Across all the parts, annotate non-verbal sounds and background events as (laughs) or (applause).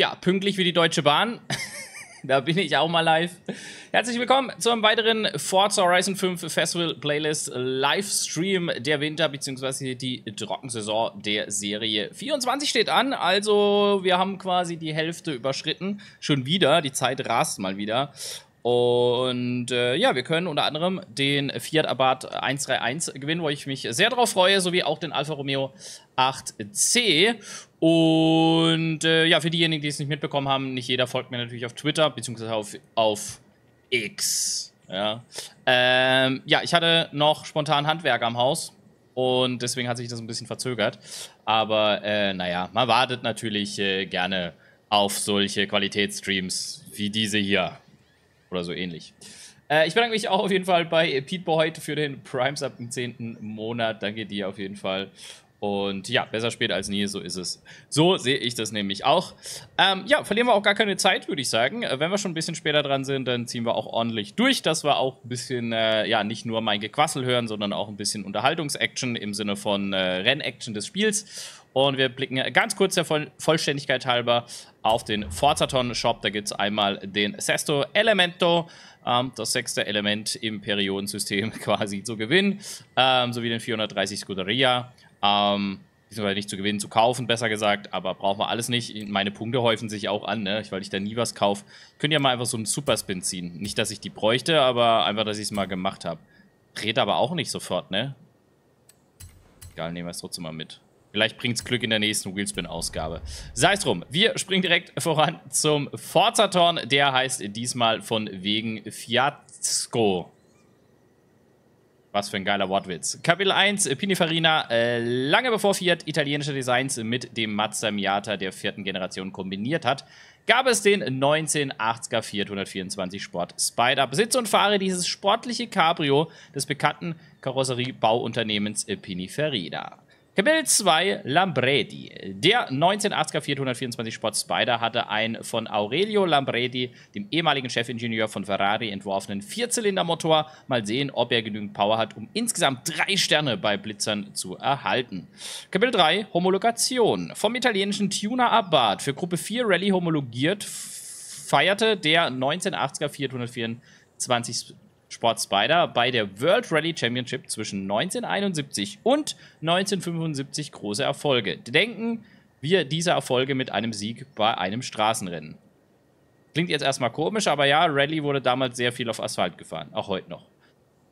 Ja, pünktlich wie die Deutsche Bahn. (laughs) da bin ich auch mal live. Herzlich willkommen zu einem weiteren Forza Horizon 5 Festival Playlist Livestream der Winter- bzw. die Trockensaison der Serie 24 steht an. Also wir haben quasi die Hälfte überschritten. Schon wieder. Die Zeit rast mal wieder. Und äh, ja, wir können unter anderem den Fiat Abarth 131 gewinnen, wo ich mich sehr darauf freue, sowie auch den Alfa Romeo 8C. Und äh, ja, für diejenigen, die es nicht mitbekommen haben, nicht jeder folgt mir natürlich auf Twitter, beziehungsweise auf, auf X. Ja. Ähm, ja, ich hatte noch spontan Handwerk am Haus und deswegen hat sich das ein bisschen verzögert. Aber äh, naja, man wartet natürlich äh, gerne auf solche Qualitätsstreams wie diese hier. Oder so ähnlich. Äh, ich bedanke mich auch auf jeden Fall bei Pete Boyd für den Prime Sub im 10. Monat. Danke dir auf jeden Fall. Und ja, besser spät als nie, so ist es. So sehe ich das nämlich auch. Ähm, ja, verlieren wir auch gar keine Zeit, würde ich sagen. Äh, wenn wir schon ein bisschen später dran sind, dann ziehen wir auch ordentlich durch, dass wir auch ein bisschen, äh, ja, nicht nur mein Gequassel hören, sondern auch ein bisschen Unterhaltungsaction im Sinne von äh, Rennaction des Spiels. Und wir blicken ganz kurz der Voll Vollständigkeit halber auf den Forzaton Shop. Da gibt es einmal den Sesto Elemento, ähm, das sechste Element im Periodensystem (laughs) quasi zu gewinnen, ähm, sowie den 430 Scuderia. Ähm, beziehungsweise nicht zu gewinnen, zu kaufen, besser gesagt, aber brauchen wir alles nicht. Meine Punkte häufen sich auch an, ne? weil ich da nie was kaufe. Könnt ihr mal einfach so einen Superspin ziehen. Nicht, dass ich die bräuchte, aber einfach, dass ich es mal gemacht habe. Dreht aber auch nicht sofort, ne? Egal, nehmen wir es trotzdem mal mit. Vielleicht bringt es Glück in der nächsten Wheelspin-Ausgabe. Sei es drum, wir springen direkt voran zum Forzaton. Der heißt diesmal von wegen Fiasco. Was für ein geiler Wortwitz. Kapitel 1, Pininfarina. Äh, lange bevor Fiat italienische Designs mit dem Mazda Miata der vierten Generation kombiniert hat, gab es den 1980er Fiat 124 Sport Spider. Besitzer und Fahrer dieses sportliche Cabrio des bekannten Karosseriebauunternehmens Pininfarina. Kapitel 2, Lambredi. Der 1980er 424 Sport Spider hatte einen von Aurelio Lambredi, dem ehemaligen Chefingenieur von Ferrari, entworfenen Vierzylindermotor. Mal sehen, ob er genügend Power hat, um insgesamt drei Sterne bei Blitzern zu erhalten. Kapitel 3, Homologation. Vom italienischen Tuner Abarth für Gruppe 4 Rallye homologiert, feierte der 1980er 424 Sport Spider bei der World Rally Championship zwischen 1971 und 1975 große Erfolge. Denken wir diese Erfolge mit einem Sieg bei einem Straßenrennen. Klingt jetzt erstmal komisch, aber ja, Rally wurde damals sehr viel auf Asphalt gefahren, auch heute noch.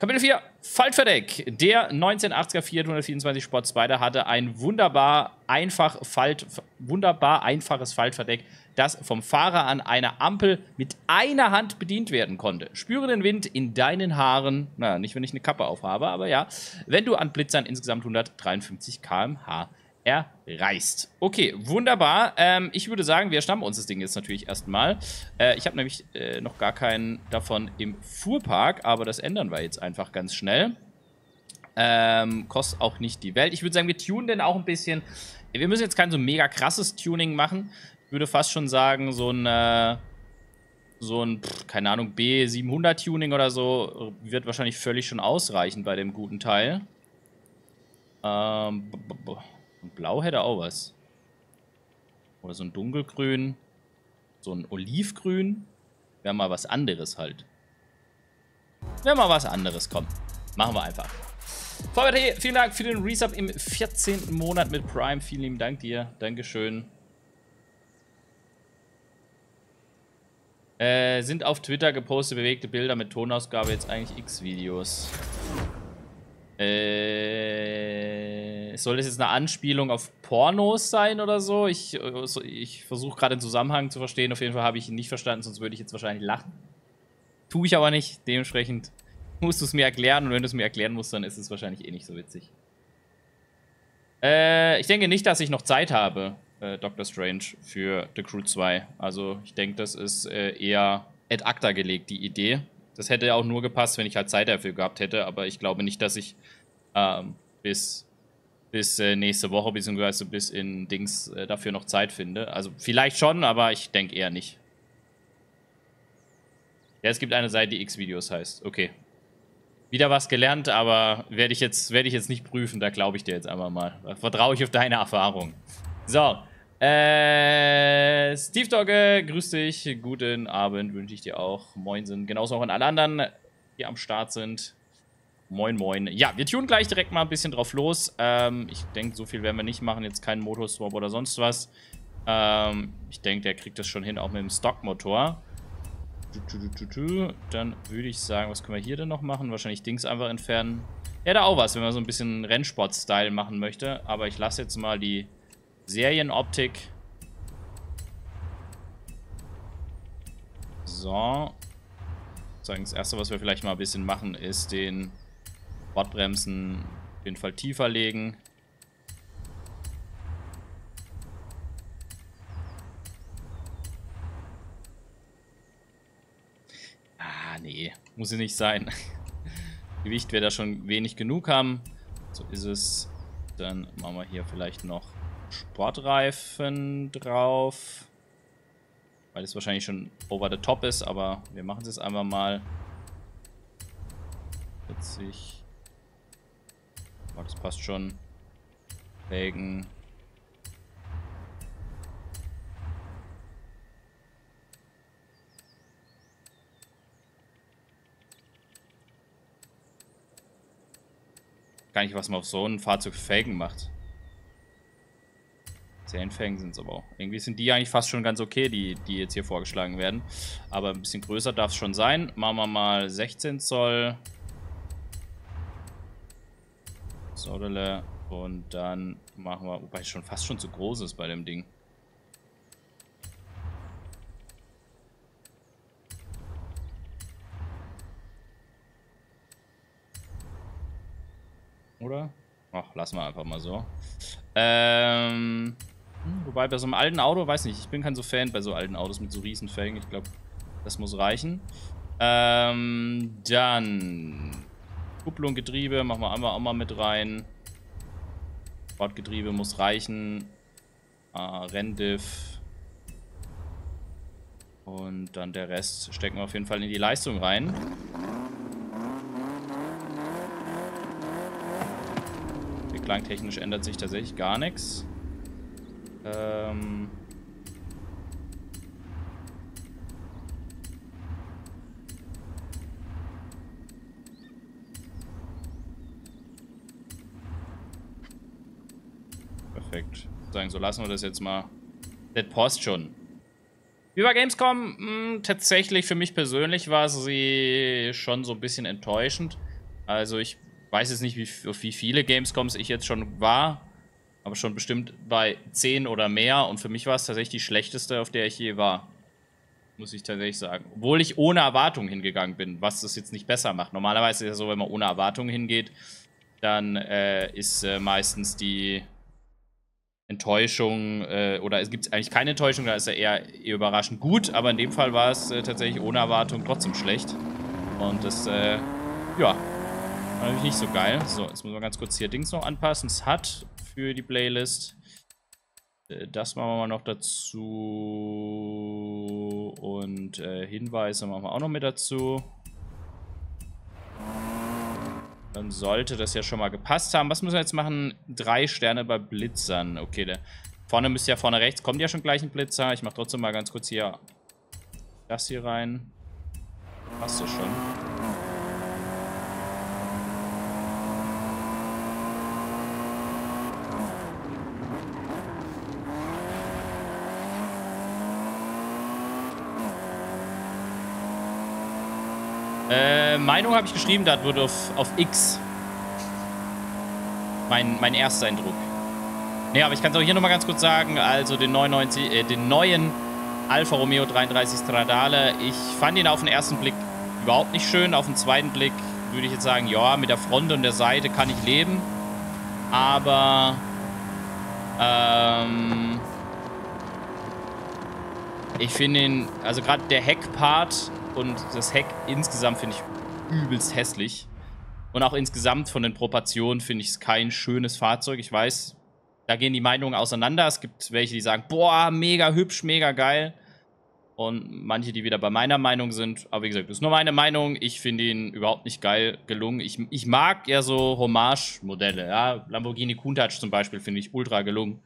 Kapitel 4, Faltverdeck. Der 1980er 424 Sport Spider hatte ein wunderbar, einfach Falt, wunderbar einfaches Faltverdeck, das vom Fahrer an einer Ampel mit einer Hand bedient werden konnte. Spüre den Wind in deinen Haaren. Na, nicht, wenn ich eine Kappe aufhabe, aber ja. Wenn du an Blitzern insgesamt 153 km/h erreichst. Okay, wunderbar. Ähm, ich würde sagen, wir schnappen uns das Ding jetzt natürlich erstmal. Äh, ich habe nämlich äh, noch gar keinen davon im Fuhrpark, aber das ändern wir jetzt einfach ganz schnell. Ähm, kostet auch nicht die Welt. Ich würde sagen, wir tunen den auch ein bisschen. Wir müssen jetzt kein so mega krasses Tuning machen. Ich würde fast schon sagen, so ein, äh, so ein, pff, keine Ahnung, B700 Tuning oder so wird wahrscheinlich völlig schon ausreichen bei dem guten Teil. Ähm, blau hätte auch was. Oder so ein dunkelgrün. So ein olivgrün. Wäre mal was anderes halt. Wäre mal was anderes, komm. Machen wir einfach. VRT, vielen Dank für den Resub im 14. Monat mit Prime. Vielen lieben Dank dir. Dankeschön. Äh, sind auf Twitter gepostet bewegte Bilder mit Tonausgabe jetzt eigentlich X-Videos? Äh, soll das jetzt eine Anspielung auf Pornos sein oder so? Ich, äh, ich versuche gerade den Zusammenhang zu verstehen. Auf jeden Fall habe ich ihn nicht verstanden, sonst würde ich jetzt wahrscheinlich lachen. Tue ich aber nicht. Dementsprechend (laughs) musst du es mir erklären. Und wenn du es mir erklären musst, dann ist es wahrscheinlich eh nicht so witzig. Äh, ich denke nicht, dass ich noch Zeit habe äh, Doctor Strange für The Crew 2. Also ich denke, das ist äh, eher ad acta gelegt, die Idee. Das hätte auch nur gepasst, wenn ich halt Zeit dafür gehabt hätte, aber ich glaube nicht, dass ich ähm, bis, bis äh, nächste Woche bzw. bis in Dings äh, dafür noch Zeit finde. Also vielleicht schon, aber ich denke eher nicht. Ja, es gibt eine Seite, die X-Videos heißt. Okay. Wieder was gelernt, aber werde ich, jetzt, werd ich jetzt nicht prüfen, da glaube ich dir jetzt einfach mal. Vertraue ich auf deine Erfahrung. So, Äh, Steve Dogge, grüß dich. Guten Abend wünsche ich dir auch. Moin sind. Genauso auch an alle anderen, die am Start sind. Moin, moin. Ja, wir tun gleich direkt mal ein bisschen drauf los. Ähm, ich denke, so viel werden wir nicht machen. Jetzt keinen Motorswap oder sonst was. Ähm, ich denke, der kriegt das schon hin, auch mit dem Stockmotor. Dann würde ich sagen, was können wir hier denn noch machen? Wahrscheinlich Dings einfach entfernen. Ja, da auch was, wenn man so ein bisschen Rennsport-Style machen möchte. Aber ich lasse jetzt mal die Serienoptik. So. Das erste, was wir vielleicht mal ein bisschen machen, ist den Bordbremsen jeden Fall tiefer legen. Ah, nee. Muss ja nicht sein. (laughs) Gewicht wird da schon wenig genug haben. So ist es. Dann machen wir hier vielleicht noch Sportreifen drauf. Weil es wahrscheinlich schon over the top ist, aber wir machen es jetzt einfach mal. 40. Oh, das passt schon. Felgen. Gar nicht, was man auf so ein Fahrzeug Felgen macht. Zähnfängen sind es aber auch. Irgendwie sind die eigentlich fast schon ganz okay, die, die jetzt hier vorgeschlagen werden. Aber ein bisschen größer darf es schon sein. Machen wir mal 16 Zoll. Sodele. Und dann machen wir, wobei es schon fast schon zu groß ist bei dem Ding. Oder? Ach, lassen wir einfach mal so. Ähm, wobei bei so einem alten Auto, weiß nicht, ich bin kein so Fan bei so alten Autos mit so riesen Felgen. Ich glaube, das muss reichen. Ähm, dann Kupplung, Getriebe, machen wir einmal auch mal mit rein. Bordgetriebe muss reichen. Äh, Renndiff. Und dann der Rest stecken wir auf jeden Fall in die Leistung rein. Klangtechnisch ändert sich tatsächlich gar nichts. Ähm... Perfekt. Sagen, so lassen wir das jetzt mal. Das passt schon. Über Gamescom, mh, hm, tatsächlich für mich persönlich war sie schon so ein bisschen enttäuschend. Also ich weiß jetzt nicht, wie, wie viele Gamescoms ich jetzt schon war, aber schon bestimmt bei 10 oder mehr. Und für mich war es tatsächlich die schlechteste, auf der ich je war. Muss ich tatsächlich sagen. Obwohl ich ohne Erwartung hingegangen bin, was das jetzt nicht besser macht. Normalerweise ist es ja so, wenn man ohne Erwartung hingeht, dann äh, ist äh, meistens die Enttäuschung, äh, oder es gibt eigentlich keine Enttäuschung, da ist er eher, eher überraschend gut, aber in dem Fall war es äh, tatsächlich ohne Erwartung trotzdem schlecht. Und das, äh, ja, war natürlich nicht so geil. So, jetzt müssen wir ganz kurz hier Dings noch anpassen. Es hat für die Playlist. Äh, das machen wir mal noch dazu. Und äh, Hinweise machen wir auch noch mit dazu. Dann sollte das ja schon mal gepasst haben. Was müssen wir jetzt machen? Drei Sterne bei Blitzern. Okay, der vorne müsste ja vorne rechts. Kommt ja schon gleich ein Blitzer. Ich mache trotzdem mal ganz kurz hier das hier rein. Passt das schon. Äh, Meinung habe ich geschrieben, das wurde auf, auf X. Mein, mein erster Eindruck. Ne, aber ich kann es auch hier nochmal ganz kurz sagen. Also den, 99, äh, den neuen Alfa Romeo 33 Stradale. Ich fand ihn auf den ersten Blick überhaupt nicht schön. Auf den zweiten Blick würde ich jetzt sagen, ja, mit der Front und der Seite kann ich leben. Aber ähm, ich finde ihn, also gerade der Heckpart und das Heck insgesamt finde ich übelst hässlich. Und auch insgesamt von den Proportionen finde ich es kein schönes Fahrzeug. Ich weiß, da gehen die Meinungen auseinander. Es gibt welche, die sagen, boah, mega hübsch, mega geil. Und manche, die wieder bei meiner Meinung sind. Aber wie gesagt, das ist nur meine Meinung. Ich finde ihn überhaupt nicht geil gelungen. Ich, ich mag eher so Hommage-Modelle. Ja? Lamborghini Countach zum Beispiel finde ich ultra gelungen.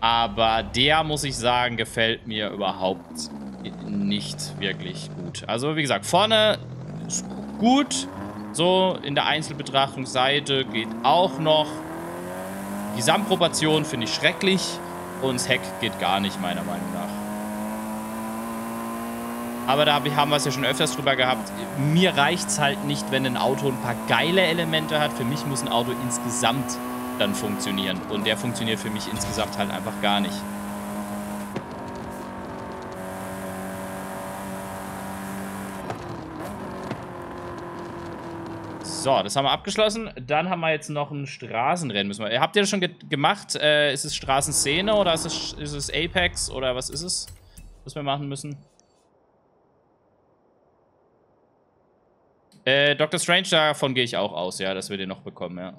Aber der, muss ich sagen, gefällt mir überhaupt nicht wirklich gut. Also wie gesagt, vorne ist gut. So, in der Einzelbetrachtungsseite geht auch noch. Die Gesamtproportion finde ich schrecklich. Und das Heck geht gar nicht, meiner Meinung nach. Aber da haben wir es ja schon öfters drüber gehabt. Mir reicht es halt nicht, wenn ein Auto ein paar geile Elemente hat. Für mich muss ein Auto insgesamt dann funktionieren. Und der funktioniert für mich insgesamt halt einfach gar nicht. So, das haben wir abgeschlossen. Dann haben wir jetzt noch ein Straßenrennen. Müssen wir. Habt ihr das schon ge gemacht? Äh, ist es Straßenszene oder ist es, ist es Apex oder was ist es, was wir machen müssen? Äh, Dr. Strange, davon gehe ich auch aus, ja, dass wir den noch bekommen, ja.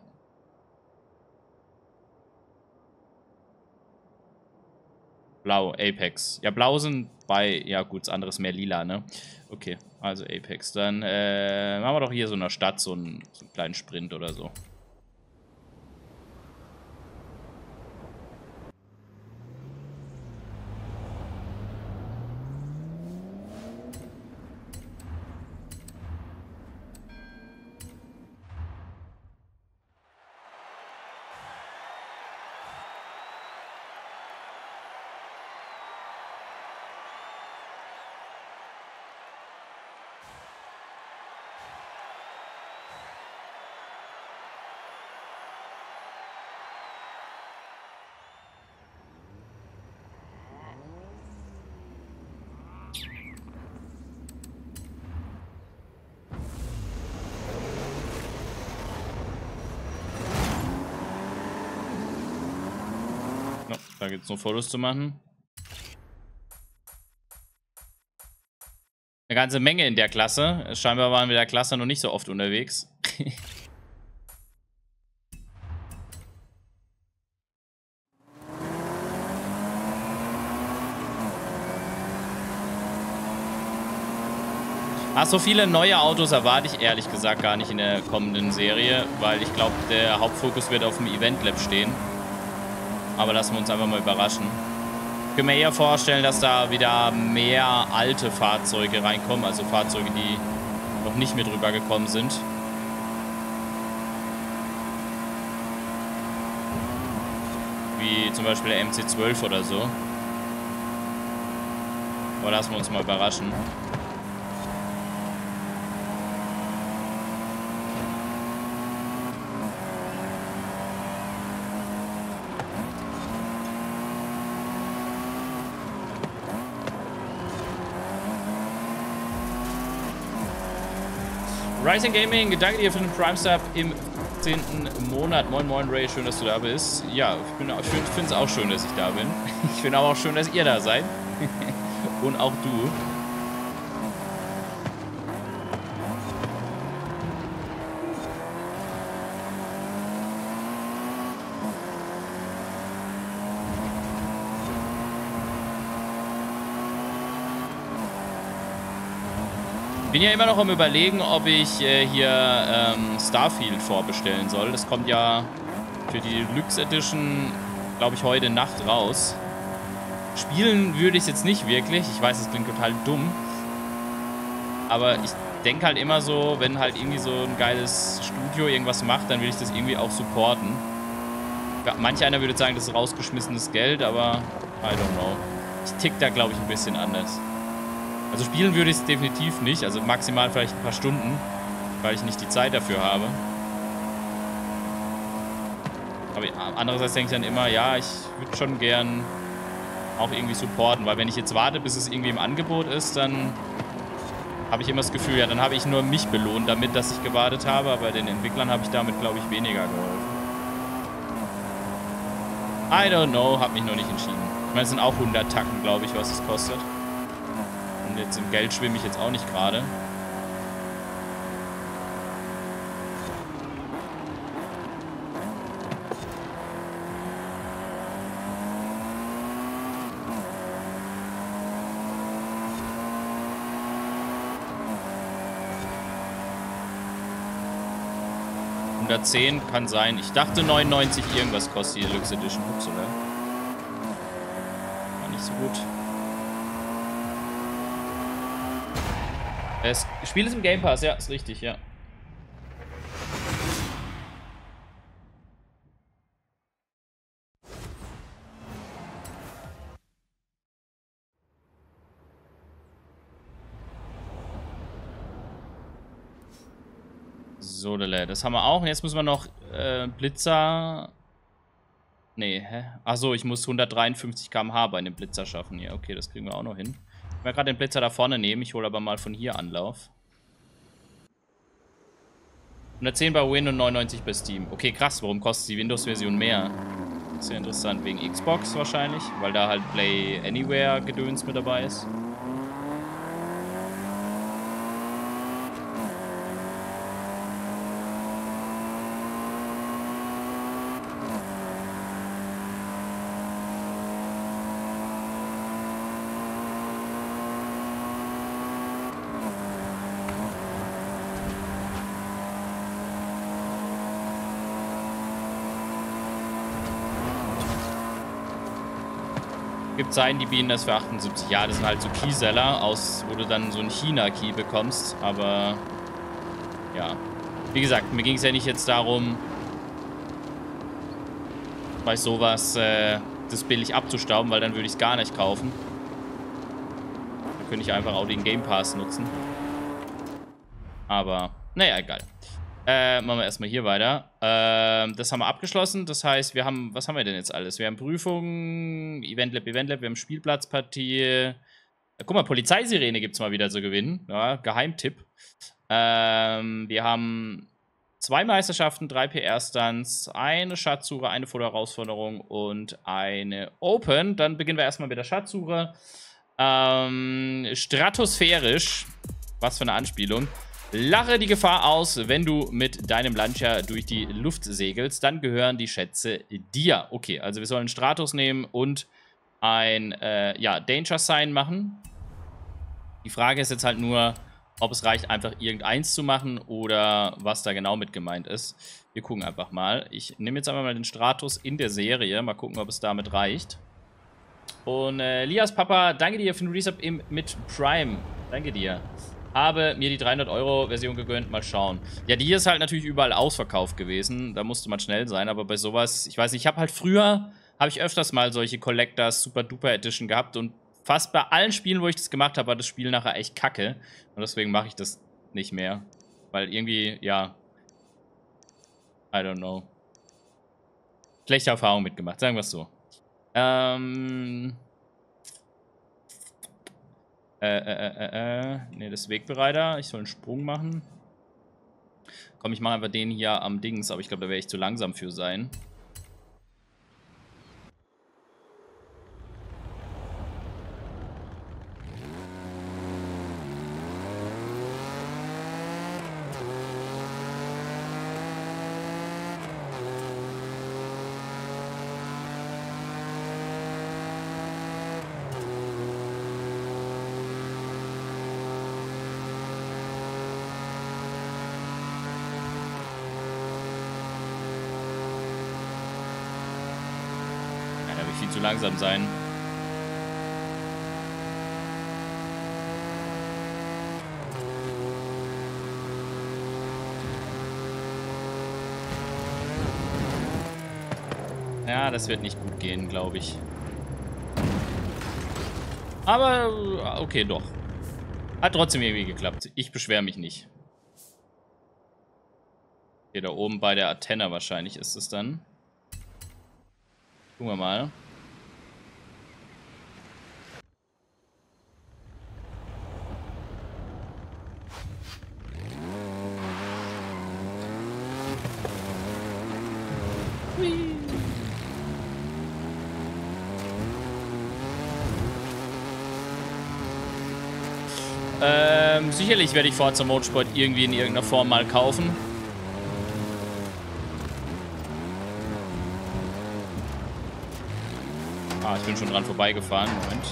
Blau, Apex. Ja, blau sind bei, ja gut, anderes mehr lila, ne? Okay, also Apex. Dann äh, machen wir doch hier so in der Stadt so einen, so einen kleinen Sprint oder so. Da gibt es nur Fotos zu machen. Eine ganze Menge in der Klasse. Scheinbar waren wir der Klasse noch nicht so oft unterwegs. (laughs) Ach, so viele neue Autos erwarte ich ehrlich gesagt gar nicht in der kommenden Serie, weil ich glaube, der Hauptfokus wird auf dem Event Lab stehen. Aber lassen wir uns einfach mal überraschen. Ich kann mir eher vorstellen, dass da wieder mehr alte Fahrzeuge reinkommen. Also Fahrzeuge, die noch nicht mit rübergekommen sind. Wie zum Beispiel der MC12 oder so. Aber lassen wir uns mal überraschen. 13 Gaming, danke dir für den Prime Sub im 10. Monat. Moin Moin Ray, schön, dass du da bist. Ja, ich, ich finde es auch schön, dass ich da bin. (laughs) Ich finde aber auch schön, dass ihr da seid. (laughs) Und auch du. Ja immer noch am überlegen, ob ich äh, hier ähm, Starfield vorbestellen soll. Das kommt ja für die Deluxe Edition, glaube ich, heute Nacht raus. Spielen würde ich es jetzt nicht wirklich. Ich weiß, es klingt total dumm. Aber ich denke halt immer so, wenn halt irgendwie so ein geiles Studio irgendwas macht, dann will ich das irgendwie auch supporten. Manch einer würde sagen, das ist rausgeschmissenes Geld, aber I don't know. Ich tick da, glaube ich, ein bisschen anders. Also spielen würde ich es definitiv nicht. Also maximal vielleicht ein paar Stunden, weil ich nicht die Zeit dafür habe. Aber andererseits denke ich dann immer, ja, ich würde schon gern auch irgendwie supporten, weil wenn ich jetzt warte, bis es irgendwie im Angebot ist, dann habe ich immer das Gefühl, ja, dann habe ich nur mich belohnt damit, dass ich gewartet habe, aber den Entwicklern habe ich damit, glaube ich, weniger geholfen. I don't know, habe mich noch nicht entschieden. Ich meine, es sind auch 100 Tacken, glaube ich, was es kostet. Und jetzt im Geld schwimme ich jetzt auch nicht gerade. kann sein. Ich dachte 99 irgendwas kostet die Deluxe Edition. Ups, oder? nicht so gut. Das Spiel ist im Game Pass, ja, ist richtig, ja. So, das haben wir auch. Und jetzt müssen wir noch äh, Blitzer... Nee, hä? Achso, ich muss 153 km/h bei einem Blitzer schaffen hier. Okay, das kriegen wir auch noch hin. Ich werde gerade den Blitzer da vorne nehmen. Ich hole aber mal von hier Anlauf. 110 bei Win und 99 bei Steam. Okay, krass. Warum kostet die Windows-Version mehr? Sehr interessant. Wegen Xbox wahrscheinlich, weil da halt Play Anywhere Gedöns mit dabei ist. Seiten, die bieten das für 78. Ja, das sind halt so Keyseller, aus, wo du dann so einen China-Key bekommst. Aber ja. Wie gesagt, mir ging es ja nicht jetzt darum, bei sowas äh, das billig abzustauben, weil dann würde ich es gar nicht kaufen. Dann könnte ich einfach auch den Game Pass nutzen. Aber, naja, egal. Äh, machen wir erstmal hier weiter. Äh, das haben wir abgeschlossen. Das heißt, wir haben, was haben wir denn jetzt alles? Wir haben Prüfungen, Event Lab, Event Lab, wir haben Spielplatzpartie. Äh, guck mal, Polizeisirene gibt es mal wieder zu gewinnen. Ja, Geheimtipp. Ähm, wir haben zwei Meisterschaften, drei PR-Stunts, eine Schatzsuche, eine Fotoherausforderung und eine Open. Dann beginnen wir erstmal mit der Schatzsuche. Ähm, stratosphärisch. Was für eine Anspielung. Lache die Gefahr aus, wenn du mit deinem Launcher durch die Luft segelst. Dann gehören die Schätze dir. Okay, also wir sollen Stratos nehmen und ein äh, ja, Danger Sign machen. Die Frage ist jetzt halt nur, ob es reicht, einfach irgendeins zu machen oder was da genau mit gemeint ist. Wir gucken einfach mal. Ich nehme jetzt einmal mal den Stratus in der Serie. Mal gucken, ob es damit reicht. Und äh, Lias Papa, danke dir für den Resub im, mit Prime. Danke dir habe mir die 300-Euro-Version gegönnt. Mal schauen. Ja, die ist halt natürlich überall ausverkauft gewesen. Da musste man schnell sein. Aber bei sowas, ich weiß nicht, ich habe halt früher, habe ich öfters mal solche Collectors Super Duper Edition gehabt. Und fast bei allen Spielen, wo ich das gemacht habe, war das Spiel nachher echt kacke. Und deswegen mache ich das nicht mehr. Weil irgendwie, ja, I don't know. Schlechte Erfahrung mitgemacht, sagen wir es so. Ähm, äh, äh, äh, äh, ne, das ist Wegbereiter. Ich soll einen Sprung machen. Komm, ich mache einfach den hier am Dings, aber ich glaube, da werde ich zu langsam für sein. Langsam sein. Ja, das wird nicht gut gehen, glaube ich. Aber, okay, doch. Hat trotzdem irgendwie geklappt. Ich beschwere mich nicht. Hier da oben bei der Athena wahrscheinlich ist es dann. Gucken wir mal. Ähm, sicherlich werde ich Forza Motorsport irgendwie in irgendeiner Form mal kaufen. Ah, ich bin schon dran vorbeigefahren. Moment.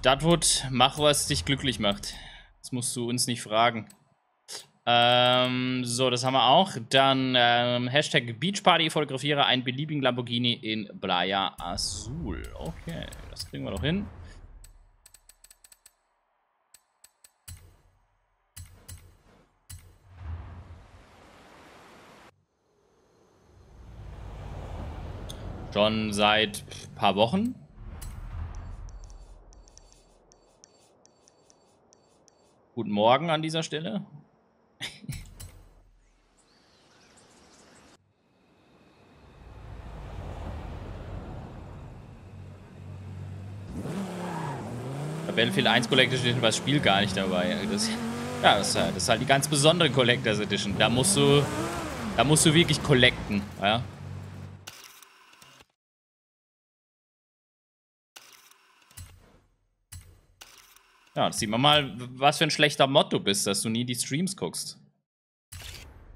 Dudwood, mach, was dich glücklich macht. Das musst du uns nicht fragen. Ähm, so, das haben wir auch. Dann ähm, Hashtag Beachparty, fotografiere einen beliebigen Lamborghini in Playa Azul. Okay, das kriegen wir doch hin. Schon seit ein paar Wochen. Guten Morgen an dieser Stelle. Battlefield 1 Collector's Edition war das Spiel gar nicht dabei. Das, ja, das, das, ist halt die ganz besondere Collector's Edition. Da musst du, da musst du wirklich collecten, ja. Ja, das sieht man mal, was für ein schlechter Mod du bist, dass du nie die Streams guckst.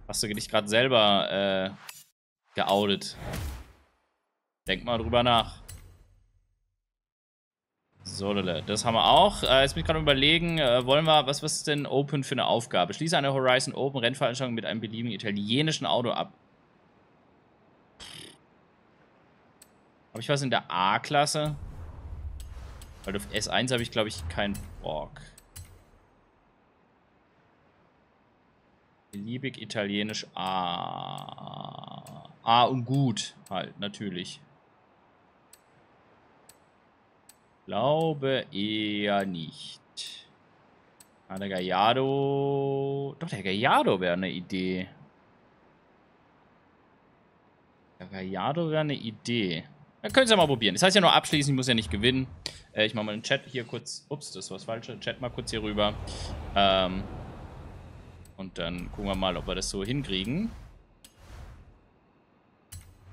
Hast du dich gerade selber äh, geoutet. Denk mal drüber nach. So, das haben wir auch. Äh, jetzt bin ich gerade überlegen, äh, wollen wir, was, was ist denn Open für eine Aufgabe? Schließe eine Horizon Open Rennveranstaltung mit einem beliebigen italienischen Auto ab. Habe ich was in der A-Klasse? Weil auf S1 habe ich, glaube ich, keinen Bock. Beliebig italienisch A. A und gut halt, natürlich. Glaube eher nicht. Ah, der Gallardo... Doch, der Gallardo wäre eine Idee. Der Gallardo wäre eine Idee. Dann können Sie ja mal probieren. Das heißt ja nur abschließen, ich muss ja nicht gewinnen. Äh, ich mache mal den Chat hier kurz. Ups, das ist was Falsches. Chat mal kurz hier rüber. Ähm, und dann gucken wir mal, ob wir das so hinkriegen.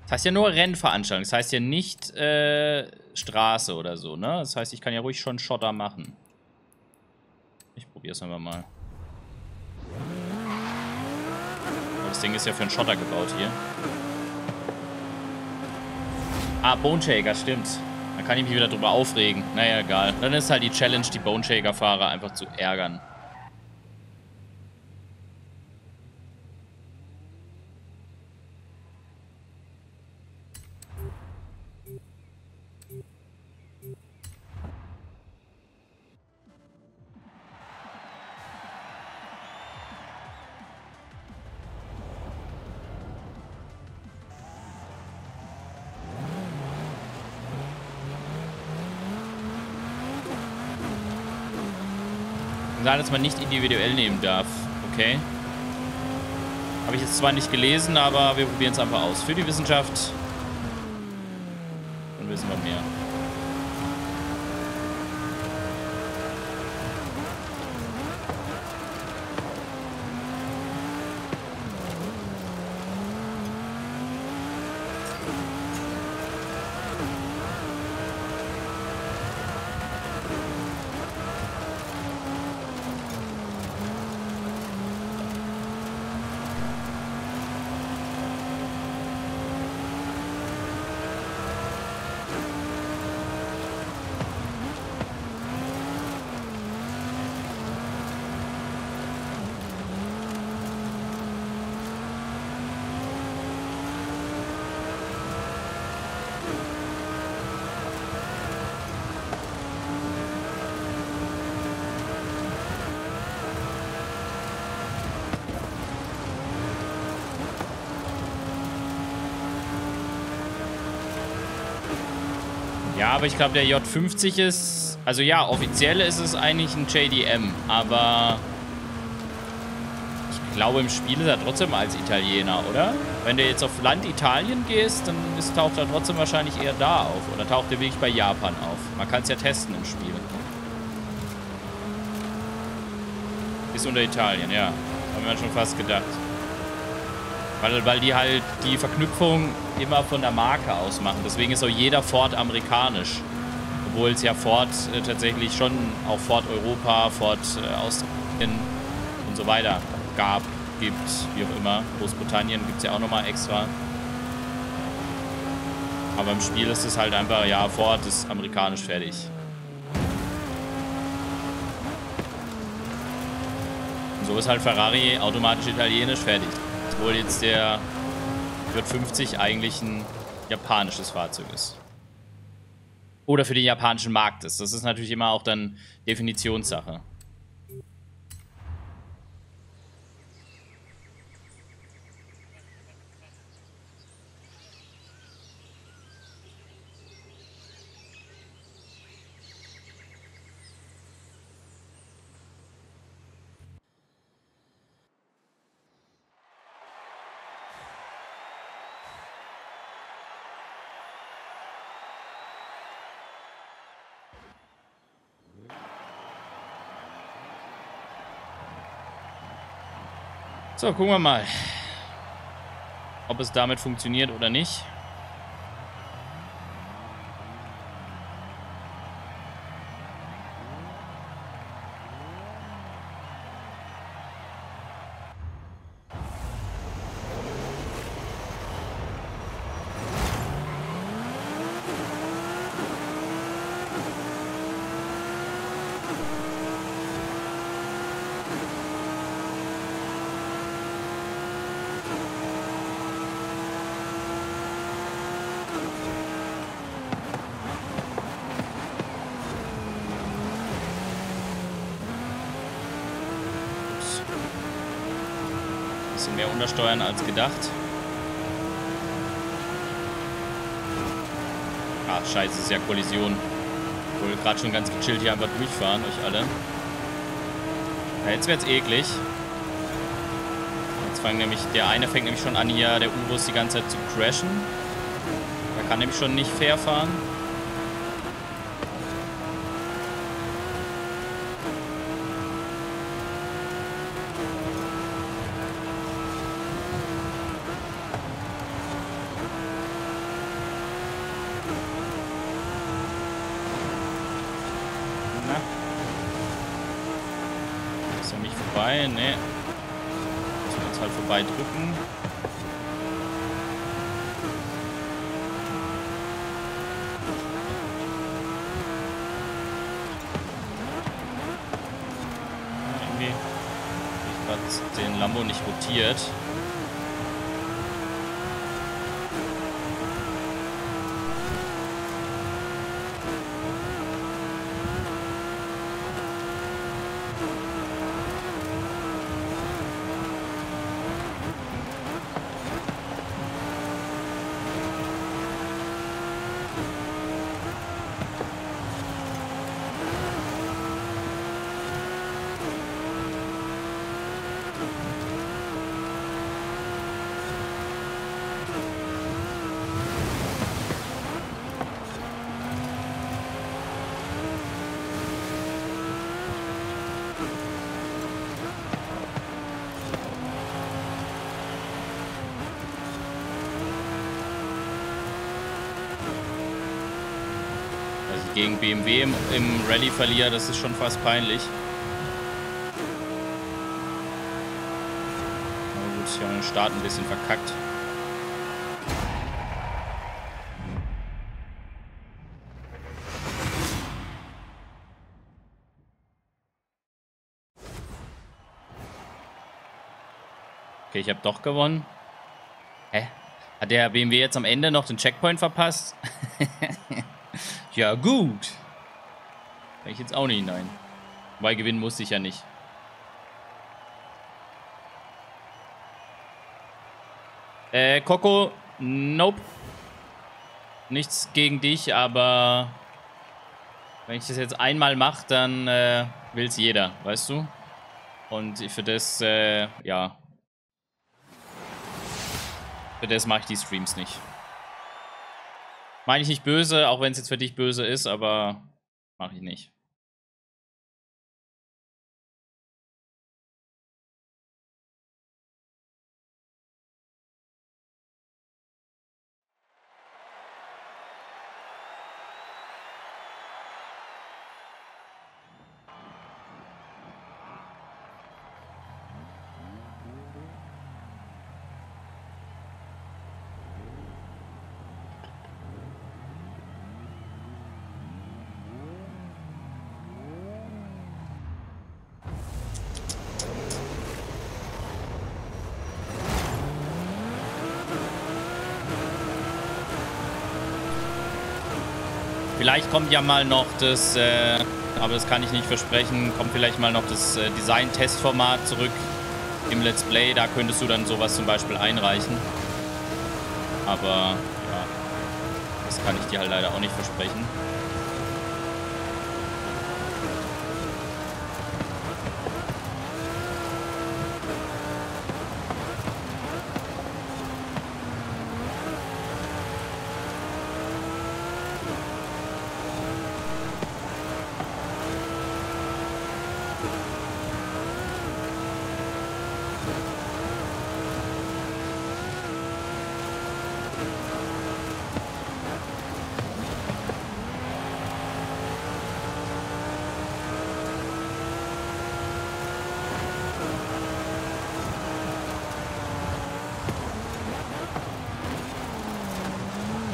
Das heißt ja nur Rennveranstaltung. Das heißt ja nicht äh, Straße oder so, ne? Das heißt, ich kann ja ruhig schon Schotter machen. Ich probiere es einfach mal. Das Ding ist ja für einen Schotter gebaut hier. Ah, Bone Shaker, stimmt. Da kann ich mich wieder drüber aufregen. Naja, egal. Dann ist halt die Challenge, die Bone Shaker-Fahrer einfach zu ärgern. Sein, dass man nicht individuell nehmen darf. Okay. Habe ich jetzt zwar nicht gelesen, aber wir probieren es einfach aus. Für die Wissenschaft. Dann wissen wir mehr. Ja, aber ich glaube, der J50 ist... Also ja, offiziell ist es eigentlich ein JDM, aber... Ich glaube, im Spiel ist er trotzdem als Italiener, oder? Wenn du jetzt auf Land Italien gehst, dann ist, taucht er trotzdem wahrscheinlich eher da auf. Oder taucht er wirklich bei Japan auf. Man kann es ja testen im Spiel. Ist unter Italien, ja. Haben wir schon fast gedacht. Weil, weil die halt die Verknüpfung immer von der Marke aus machen. Deswegen ist auch jeder Ford amerikanisch. Obwohl es ja Ford äh, tatsächlich schon auch Ford Europa, Ford äh, Australien und so weiter gab, gibt, wie auch immer. Großbritannien gibt es ja auch nochmal extra. Aber im Spiel ist es halt einfach, ja, Ford ist amerikanisch fertig. Und so ist halt Ferrari automatisch italienisch fertig. Obwohl jetzt der J50 eigentlich ein japanisches Fahrzeug ist. Oder für den japanischen Markt ist. Das ist natürlich immer auch dann Definitionssache. So, gucken wir mal, ob es damit funktioniert oder nicht. Untersteuern als gedacht. Ach, scheiße, ist ja Kollision. Ich wollte gerade schon ganz gechillt hier einfach durchfahren, euch alle. Ja, jetzt wird's eklig. Jetzt fangen nämlich, der eine fängt nämlich schon an, hier der Urus die ganze Zeit zu crashen. Der kann nämlich schon nicht fair fahren. vorbei. Ne. Müssen wir uns halt vorbei drücken. Irgendwie hat den Lambo nicht rotiert. Gegen BMW im, im Rallye verliere, das ist schon fast peinlich. Na gut, ich habe den Start ein bisschen verkackt. Okay, ich habe doch gewonnen. Hä? Hat der BMW jetzt am Ende noch den Checkpoint verpasst? (laughs) Ja, gut. Kann ich jetzt auch nicht hinein. Weil gewinnen musste ich ja nicht. Äh, Coco, nope. Nichts gegen dich, aber wenn ich das jetzt einmal mache, dann äh, will es jeder, weißt du? Und für das, äh, ja. Für das mache ich die Streams nicht. Meine ich nicht böse, auch wenn es jetzt für dich böse ist, aber mache ich nicht. Vielleicht kommt ja mal noch das, äh, aber das kann ich nicht versprechen, kommt vielleicht mal noch das äh, Design-Testformat zurück im Let's Play. Da könntest du dann sowas zum Beispiel einreichen. Aber ja, das kann ich dir halt leider auch nicht versprechen.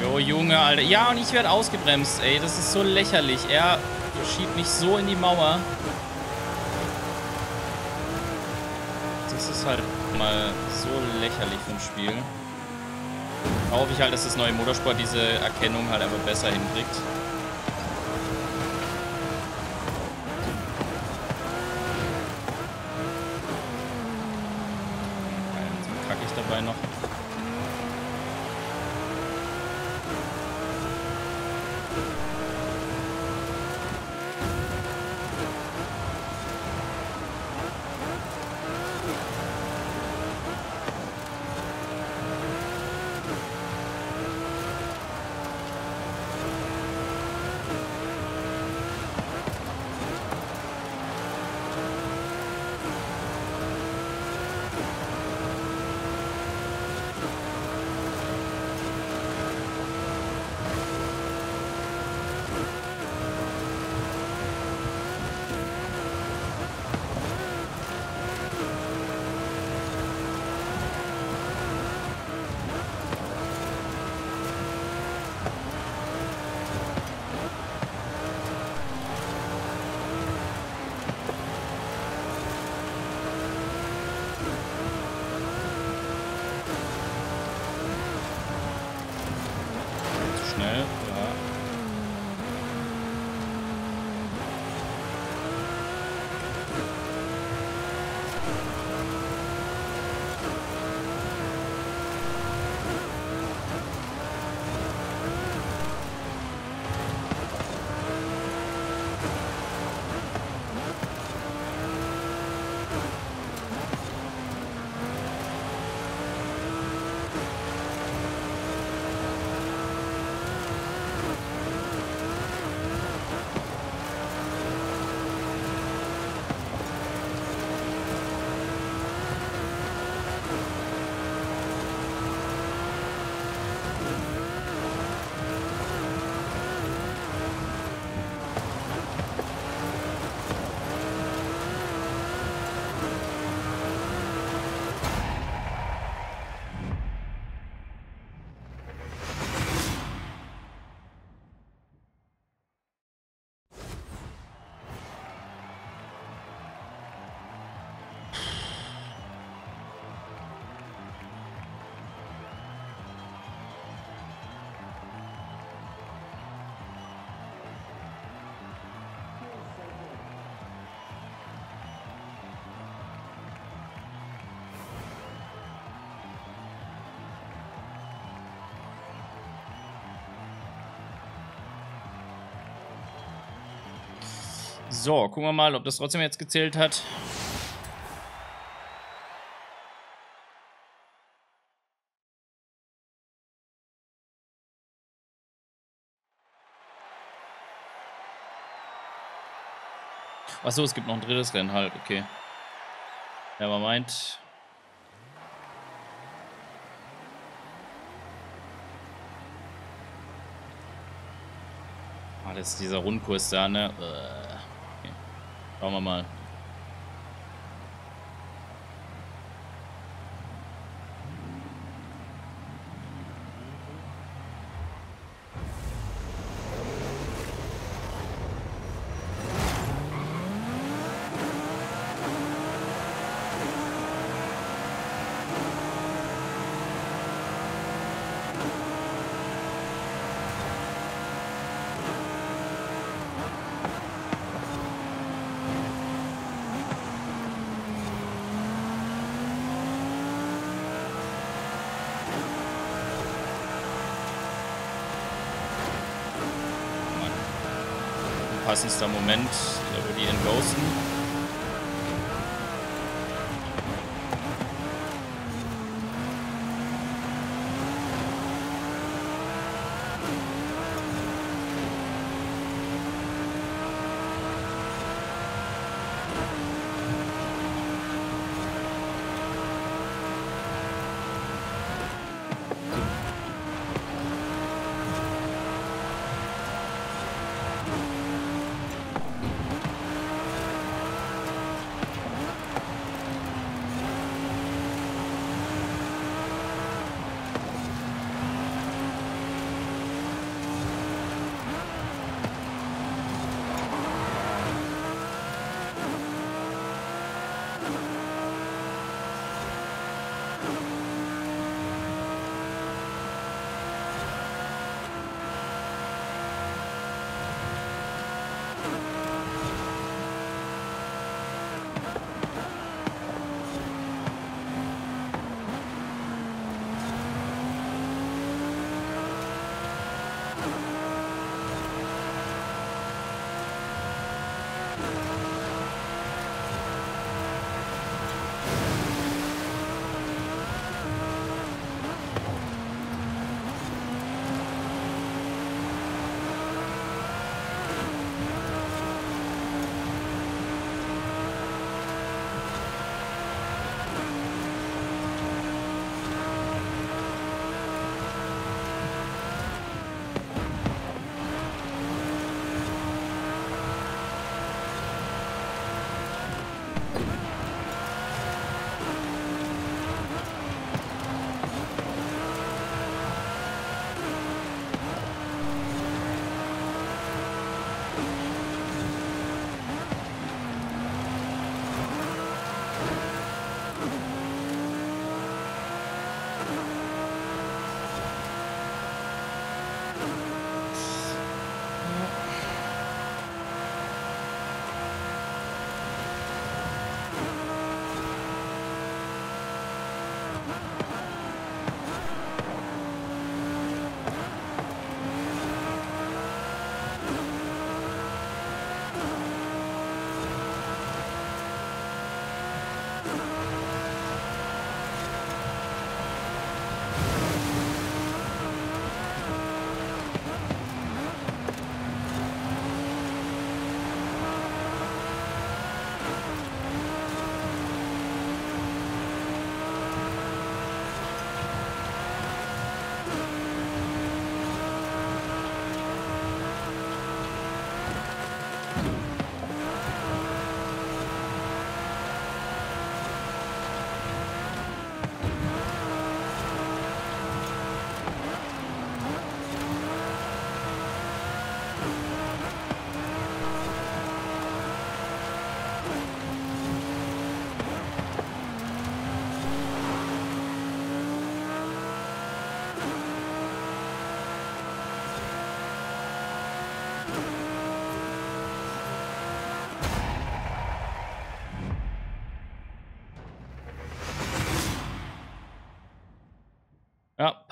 Jo, Junge, Alter. Ja, und ich werde ausgebremst, ey. Das ist so lächerlich. Er schiebt mich so in die Mauer. Das ist halt mal so lächerlich vom Spiel. Da hoffe ich halt, dass das neue Motorsport diese Erkennung halt einfach besser hinkriegt. So, gucken wir mal, ob das trotzdem jetzt gezählt hat. Achso, es gibt noch ein drittes Rennen halt, okay. Ja, man meint. Ah, das ist dieser Rundkurs da, ne? Äh. Schauen wir mal. Unpassendster Moment,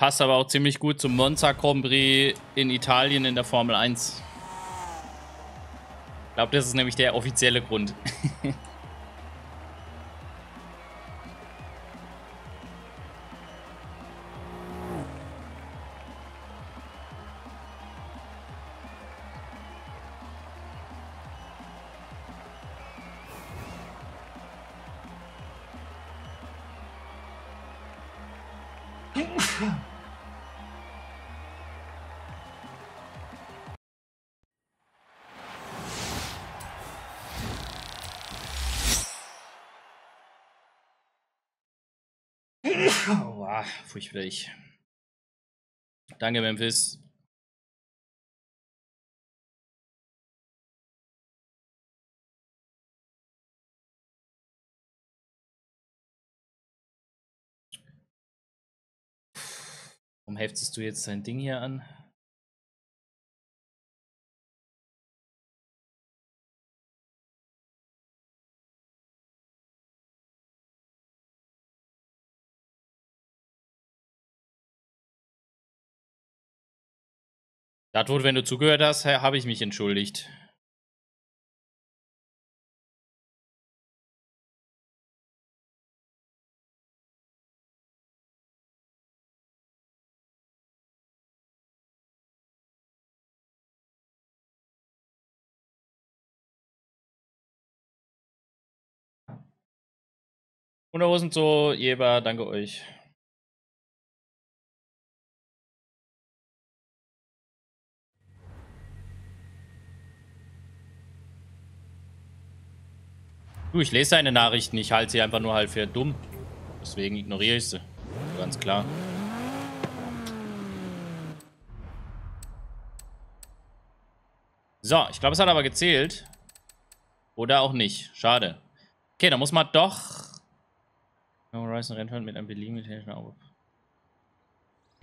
passt aber auch ziemlich gut zum Monza Prix in Italien in der Formel 1. Ich glaube, das ist nämlich der offizielle Grund. (laughs) furchtbar. Danke, Memphis. Warum heftest du jetzt dein Ding hier an? Dadurch, wenn du zugehört hast, habe ich mich entschuldigt. Unterhosen so, Jeber, danke euch. Du, ich lese deine Nachrichten, ich halte sie einfach nur halt für dumm. Deswegen ignoriere ich sie. Ganz klar. So, ich glaube, es hat aber gezählt. Oder auch nicht. Schade. Okay, dann muss man doch... Horizon Rennfahrt mit einem beliebigen technischen.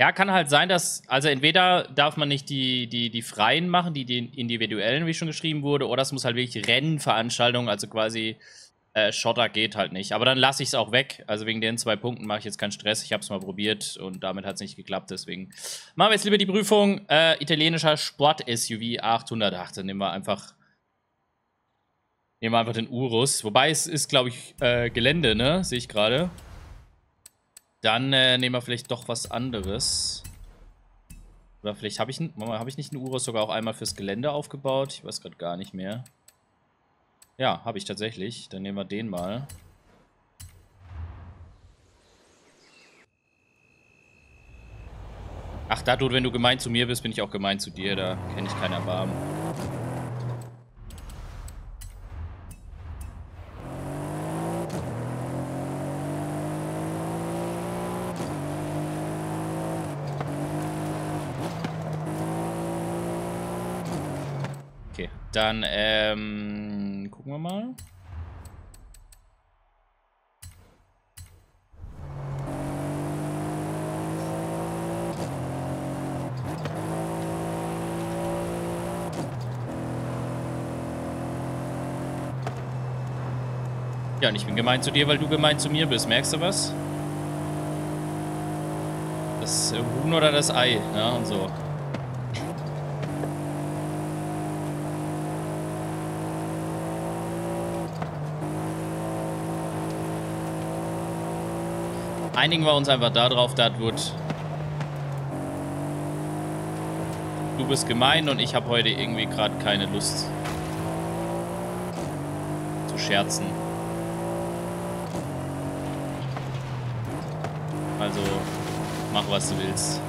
Ja, kann halt sein, dass, also entweder darf man nicht die, die, die freien machen, die, die individuellen, wie schon geschrieben wurde, oder es muss halt wirklich Rennveranstaltungen, also quasi äh, Schotter geht halt nicht. Aber dann lasse ich es auch weg. Also wegen den zwei Punkten mache ich jetzt keinen Stress. Ich habe es mal probiert und damit hat es nicht geklappt. Deswegen machen wir jetzt lieber die Prüfung. Äh, italienischer Sport-SUV 808. Dann nehmen wir einfach nehmen wir einfach den Urus. Wobei es ist, glaube ich, äh, Gelände, ne? Sehe ich gerade. Dann äh, nehmen wir vielleicht doch was anderes. Oder vielleicht habe ich, hab ich nicht einen Urus sogar auch einmal fürs Gelände aufgebaut. Ich weiß gerade gar nicht mehr. Ja, habe ich tatsächlich. Dann nehmen wir den mal. Ach, da du, wenn du gemein zu mir bist, bin ich auch gemein zu dir. Da kenne ich keinen Erbarmen. Okay, dann, ähm, gucken wir mal. Ja, und ich bin gemein zu dir, weil du gemein zu mir bist. Merkst du was? Das Huhn oder das Ei, ja, und so. Einigen wir uns einfach darauf, wird Du bist gemein und ich habe heute irgendwie gerade keine Lust zu scherzen. Also, mach was du willst.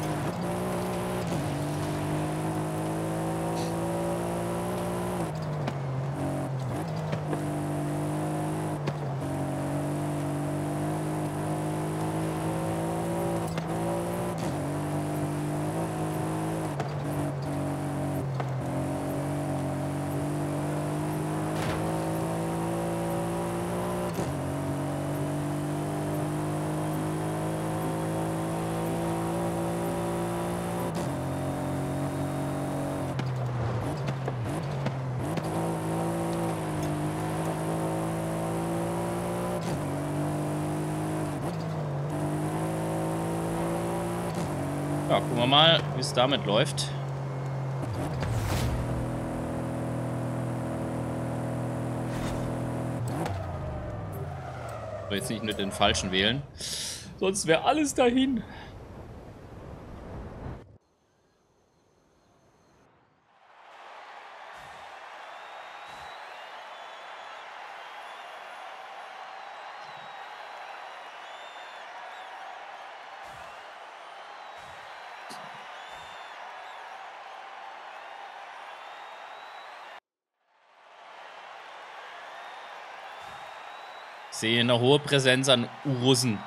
Mal, wie es damit läuft. So, jetzt nicht nur den falschen wählen. Sonst wäre alles dahin. Sehe eine hohe Präsenz an Urussen.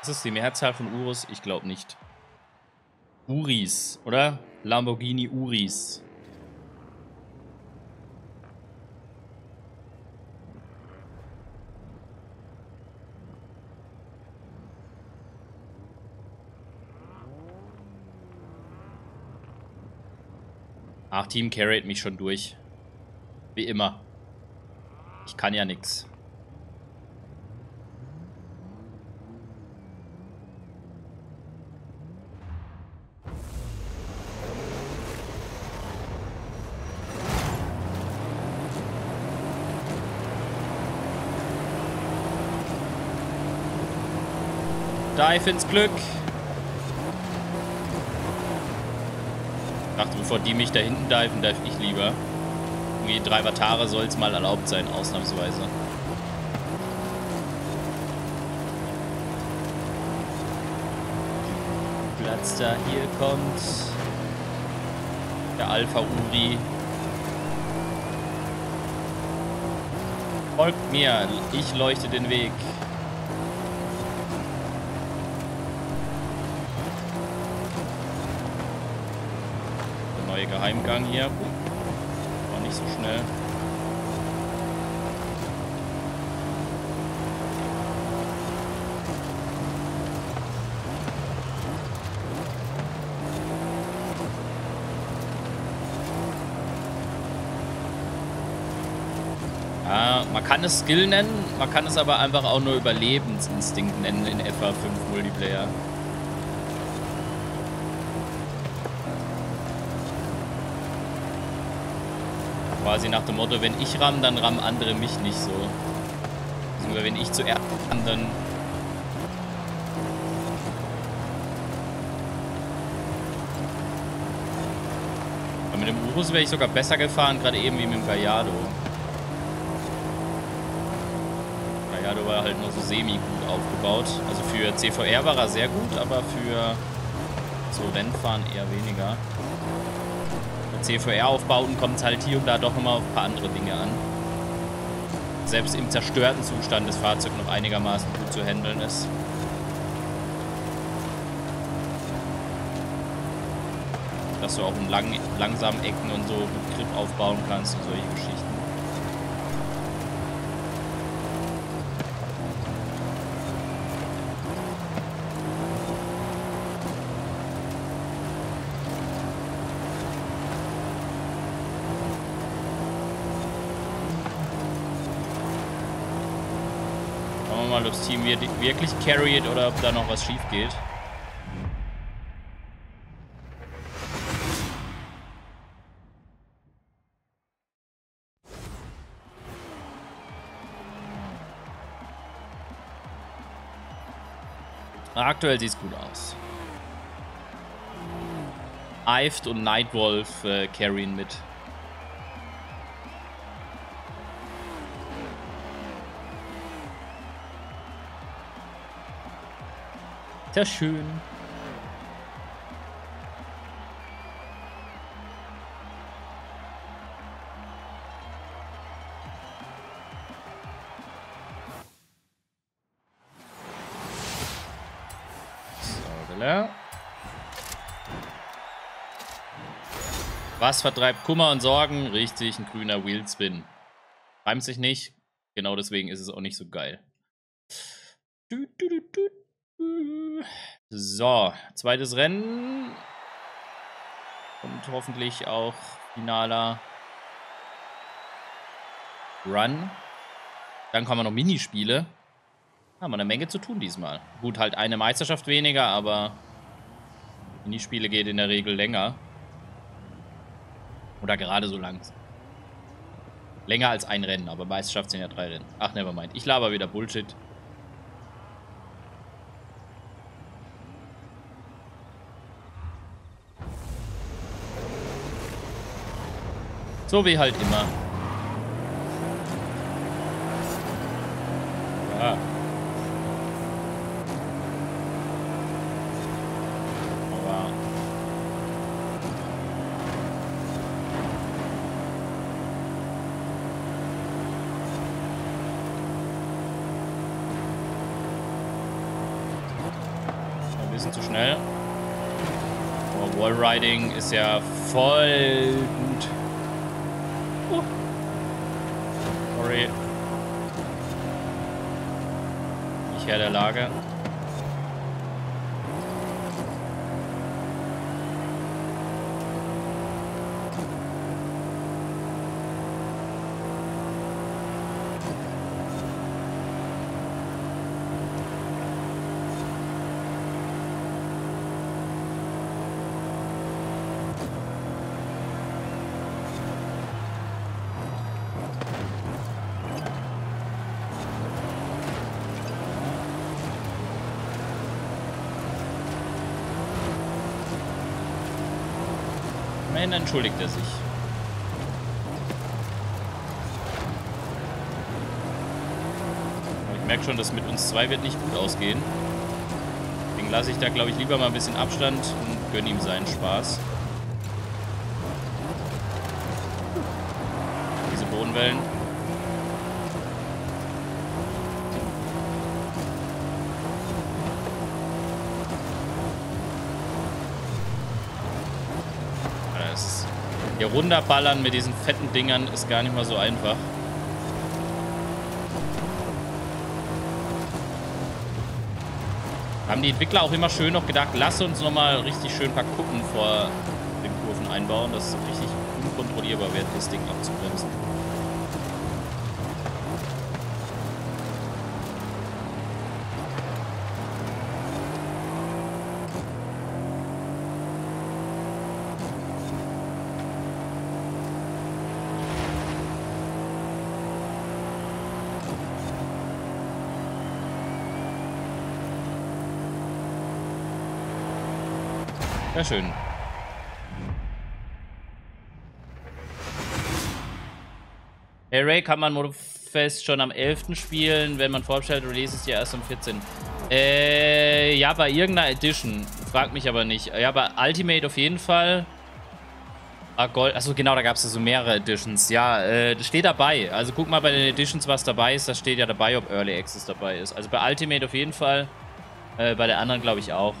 Ist das die Mehrzahl von Urus? Ich glaube nicht. Uris, oder? Lamborghini Uris. Ach, Team carried mich schon durch. Wie immer. Ich kann ja nichts. Knife ins Glück. Ich dachte, bevor die mich da hinten diven, dive ich lieber. Irgendwie drei Vatare soll es mal erlaubt sein, ausnahmsweise. Platz da, hier kommt der Alpha Uri. Folgt mir, ich leuchte den Weg. Geheimgang hier. War nicht so schnell. Man kann es Skill nennen, man kann es aber einfach auch nur Überlebensinstinkt nennen in FA 5 Multiplayer. Quasi nach dem Motto, wenn ich ramm, dann rammen andere mich nicht so. Sogar wenn ich zuerst ramm, dann... Aber mit dem Urus wäre ich sogar besser gefahren, gerade eben wie mit dem Gallardo. Gallardo war halt nur so semi-gut aufgebaut. Also für CVR war er sehr gut, aber für so Rennfahren eher weniger. Bei CVR-Aufbauten kommt es halt hier und da doch nochmal auf ein paar andere Dinge an. Selbst im zerstörten Zustand das Fahrzeug noch einigermaßen gut zu handeln ist. Dass du auch in lang, langsamen Ecken und so mit Grip aufbauen kannst und solche Geschichten. mal, ob das Team wirklich carried oder ob da noch was schief geht. Aktuell sieht es gut aus. Eift und Nightwolf äh, carryen mit. Sehr schön. Was vertreibt Kummer und Sorgen? Richtig, ein grüner Wheelspin. Reimt sich nicht. Genau deswegen ist es auch nicht so geil. Du, du, du. So, zweites Rennen. Und hoffentlich auch finaler Run. Dann kommen noch Minispiele. Haben wir eine Menge zu tun diesmal. Gut, halt eine Meisterschaft weniger, aber Minispiele geht in der Regel länger. Oder gerade so lang. Länger als ein Rennen, aber Meisterschaft sind ja drei Rennen. Ach, nevermind. Ich laber wieder Bullshit. So wie halt immer. Ja. Aber... Zu schnell. Aber Wallriding ist ja voll gut. Sorry. Nicht Herr der Lage. Immerhin entschuldigt er sich. ich schon, dass mit uns zwei wird nicht gut ausgehen. Deswegen lasse ich da, glaube ich, lieber mal ein bisschen Abstand und gönne ihm seinen Spaß. Diese Bodenwellen. Das hier runterballern mit diesen fetten Dingern ist gar nicht mal so einfach. Haben die Entwickler auch immer schön noch gedacht, lass uns nochmal richtig schön ein paar Kuppen vor den Kurven einbauen, dass es richtig unkontrollierbar wird, das Ding abzubremsen. Sehr schön. Hey Ray, kann man Modufest schon am 11. spielen, wenn man vorbestellt, Release ist ja erst am 14. Äh, ja, bei irgendeiner Edition. Frag mich aber nicht. Ja, bei Ultimate auf jeden Fall. Ah, Gold. Achso, genau, da gab es ja so mehrere Editions. Ja, äh, das steht dabei. Also guck mal bei den Editions, was dabei ist. Da steht ja dabei, ob Early Access dabei ist. Also bei Ultimate auf jeden Fall. Äh, bei der anderen glaube ich auch.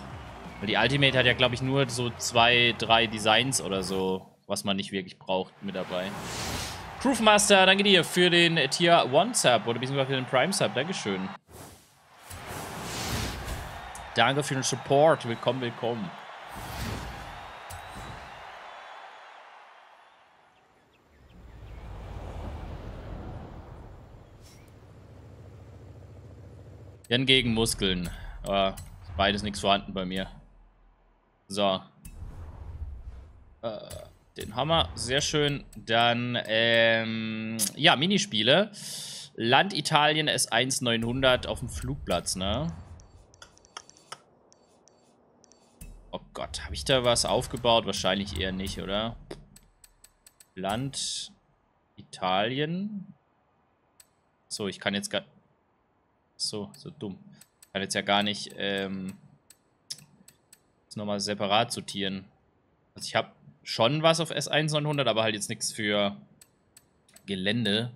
Weil die Ultimate hat ja, glaube ich, nur so zwei, drei Designs oder so, was man nicht wirklich braucht, mit dabei. Proofmaster, danke dir für den Tier 1 Sub oder beziehungsweise für den Prime Sub. Dankeschön. Danke für den Support. Willkommen, willkommen. Jan gegen Muskeln. Aber beides nichts vorhanden bei mir. So. Äh, den Hammer, sehr schön. Dann, ähm, ja, Minispiele. Land Italien S1 900 auf dem Flugplatz, ne? Oh Gott, habe ich da was aufgebaut? Wahrscheinlich eher nicht, oder? Land Italien. So, ich kann jetzt gar... So, so dumm. Ich kann jetzt ja gar nicht, ähm nochmal separat sortieren. Also ich habe schon was auf S1 900, aber halt jetzt nichts für Gelände.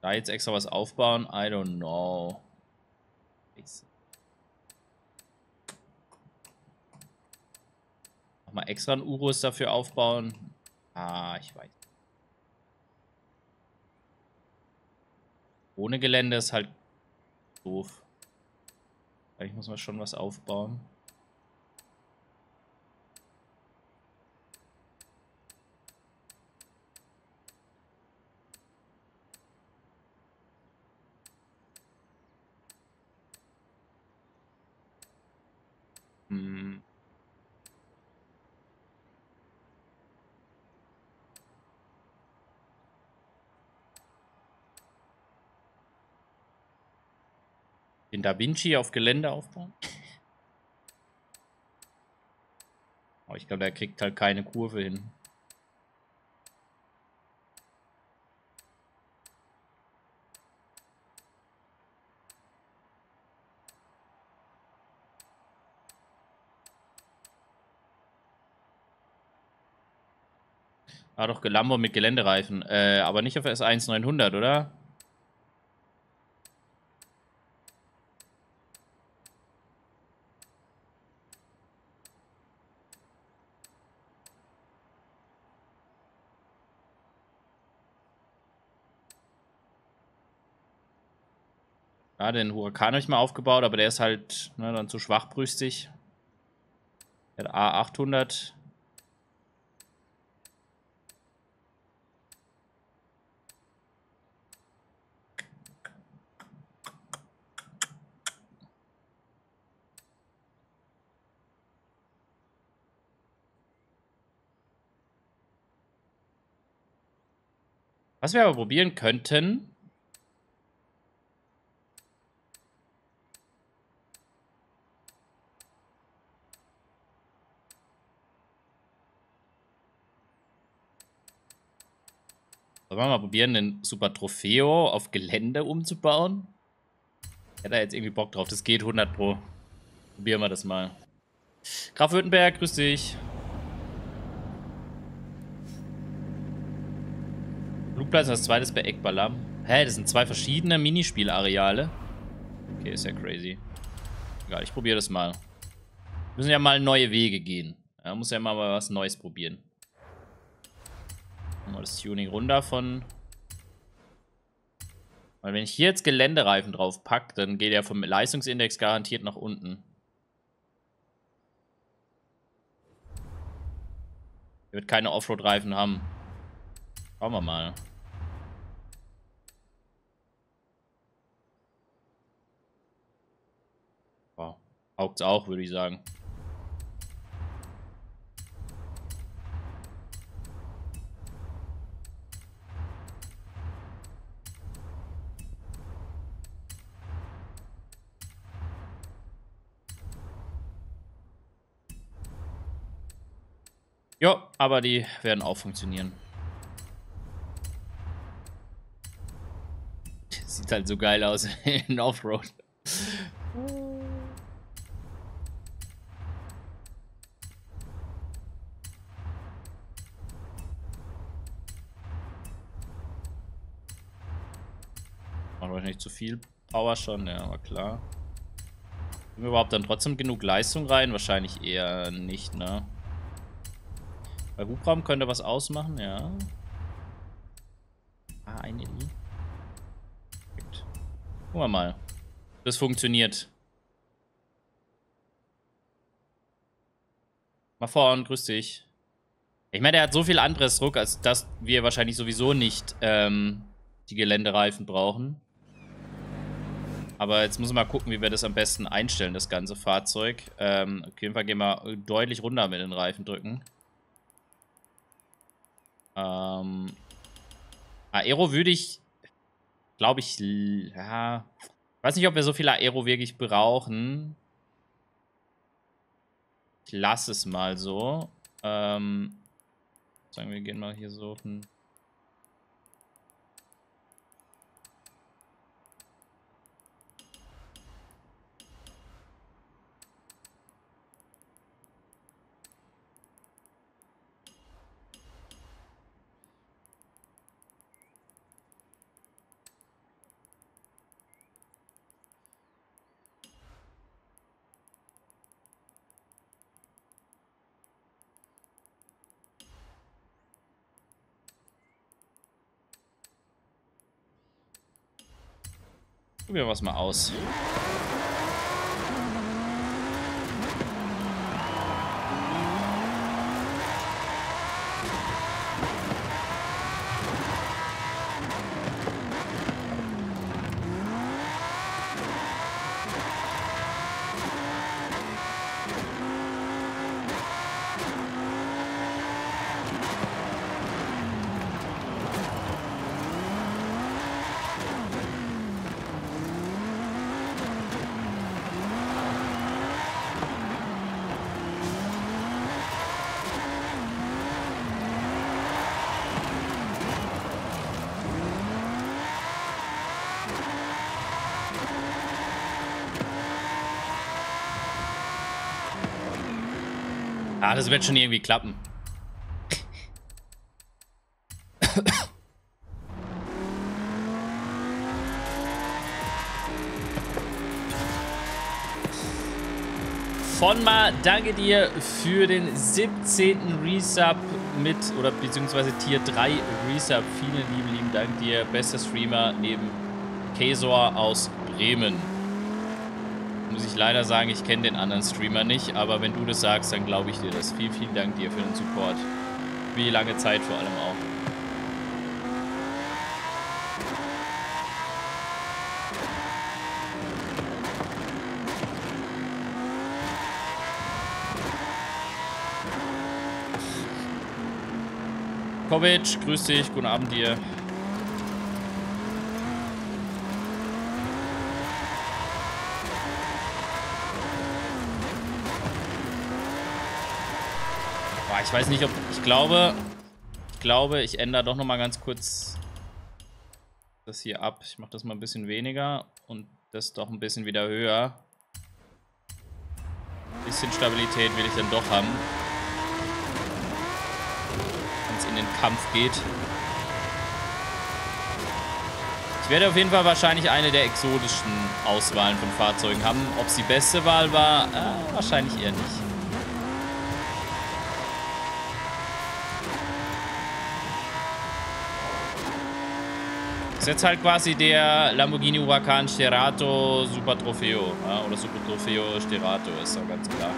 Da jetzt extra was aufbauen? I don't know. Nochmal extra ein Urus dafür aufbauen? Ah, ich weiß. Ohne Gelände ist halt doof. Ich muss mal schon was aufbauen. Hm. Den Da Vinci auf Gelände aufbauen? Aber ich glaube, der kriegt halt keine Kurve hin. Ah, doch, Gelambo mit Geländereifen. Äh, aber nicht auf S1 900, oder? Ja, den Huracan habe ich mal aufgebaut, aber der ist halt ne, dann zu schwachbrüstig. Der A800. Was wir aber probieren könnten, Sollen wir mal probieren, den Super Trofeo auf Gelände umzubauen? Hätte er jetzt irgendwie Bock drauf. Das geht 100 pro. Probieren wir das mal. Graf Württemberg, grüß dich. Flugplatz als zweites bei Eckballer. Hä, das sind zwei verschiedene Minispielareale. Okay, ist ja crazy. Egal, ich probiere das mal. Wir müssen ja mal neue Wege gehen. Ja, muss ja mal was Neues probieren. Mal das Tuning runter von... Weil wenn ich hier jetzt Geländereifen drauf packe, dann geht er vom Leistungsindex garantiert nach unten. Er wird keine Offroad-Reifen haben. Schauen wir mal. Wow. Taugt's auch, würde ich sagen. Ja, aber die werden auch funktionieren. (laughs) Sieht halt so geil aus (laughs) in Offroad. Macht wahrscheinlich zu viel Power schon, ja, aber klar. Wir überhaupt dann trotzdem genug Leistung rein? Wahrscheinlich eher nicht, ne? Bei Hubraum könnte was ausmachen, ja. Ah, eine I. Perfekt. Gucken wir mal. Das funktioniert. Mal vorn, grüß dich. Ich meine, der hat so viel anderes Druck, als dass wir wahrscheinlich sowieso nicht ähm, die Geländereifen brauchen. Aber jetzt müssen wir mal gucken, wie wir das am besten einstellen, das ganze Fahrzeug. Ähm, auf jeden Fall gehen wir deutlich runter mit den Reifen drücken. Ähm, Aero würde ich, glaube ich, ja, weiß nicht, ob wir so viel Aero wirklich brauchen. Ich lasse es mal so. Ähm, sagen wir gehen mal hier so auf ein Probieren wir es mal aus. Das wird schon irgendwie klappen. Vonma, danke dir für den 17. Resub mit, oder beziehungsweise Tier 3 Resub. Vielen lieben, lieben Dank dir. Bester Streamer neben Kesor aus Bremen muss ich leider sagen, ich kenne den anderen Streamer nicht, aber wenn du das sagst, dann glaube ich dir das. Vielen, vielen Dank dir für den Support. Wie lange Zeit vor allem auch. Kovic, grüß dich, guten Abend dir. Ich weiß nicht, ob... Ich glaube... Ich glaube, ich ändere doch nochmal ganz kurz das hier ab. Ich mache das mal ein bisschen weniger und das doch ein bisschen wieder höher. Ein bisschen Stabilität will ich dann doch haben. Wenn es in den Kampf geht. Ich werde auf jeden Fall wahrscheinlich eine der exotischen Auswahlen von Fahrzeugen haben. Ob es die beste Wahl war, äh, wahrscheinlich eher nicht. Ist jetzt halt quasi der Lamborghini Huracan Sterato Super Trofeo. Ja, oder Super Trofeo Sterato, ist doch ganz klar.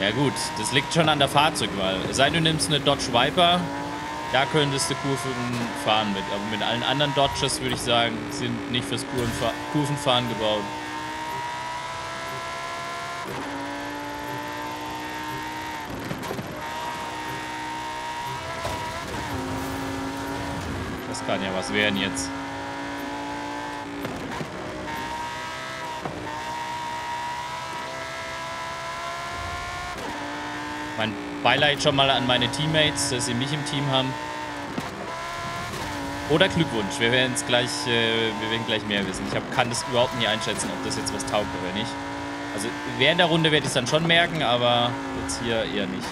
Ja gut, das liegt schon an der Fahrzeugwahl. Sei du nimmst eine Dodge Viper, da könntest du Kurven fahren mit. Aber mit allen anderen Dodges würde ich sagen, sind nicht fürs Kurvenfahren gebaut. Kann ja was werden jetzt. Mein Beileid schon mal an meine Teammates, dass sie mich im Team haben. Oder Glückwunsch, wir werden es gleich, äh, wir werden gleich mehr wissen. Ich hab, kann das überhaupt nicht einschätzen, ob das jetzt was taugt oder nicht. Also während der Runde werde ich es dann schon merken, aber jetzt hier eher nicht.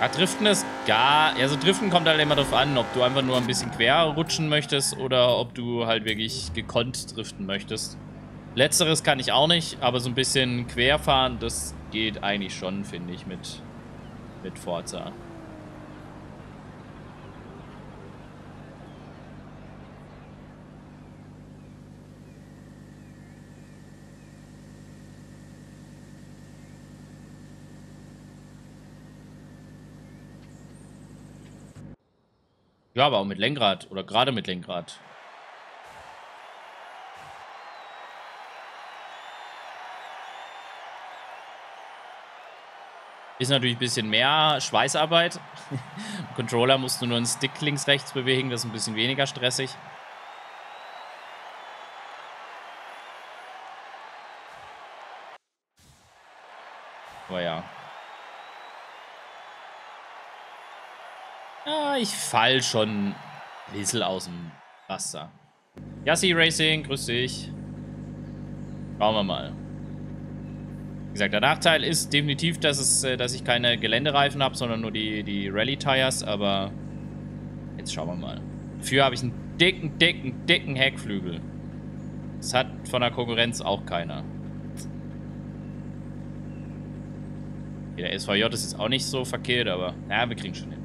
Ja, Driften ist gar... Also Driften kommt halt immer darauf an, ob du einfach nur ein bisschen quer rutschen möchtest oder ob du halt wirklich gekonnt driften möchtest. Letzteres kann ich auch nicht, aber so ein bisschen quer fahren, das geht eigentlich schon, finde ich, mit, mit Forza. Ja, aber auch mit Lenkrad oder gerade mit Lenkrad. Ist natürlich ein bisschen mehr Schweißarbeit. Im (laughs) Controller musst du nur einen Stick links, rechts bewegen, das ist ein bisschen weniger stressig. Aber ja. Ja, ich fall schon ein bisschen aus dem Raster. Yassi Racing, grüß dich. Schauen wir mal. Wie gesagt, der Nachteil ist definitiv, dass, es, äh, dass ich keine Geländereifen habe, sondern nur die, die Rally-Tires, aber jetzt schauen wir mal. Dafür habe ich einen dicken, dicken, dicken Heckflügel. Das hat von der Konkurrenz auch keiner. Der SVJ ist jetzt auch nicht so verkehrt, aber naja, wir kriegen schon hin.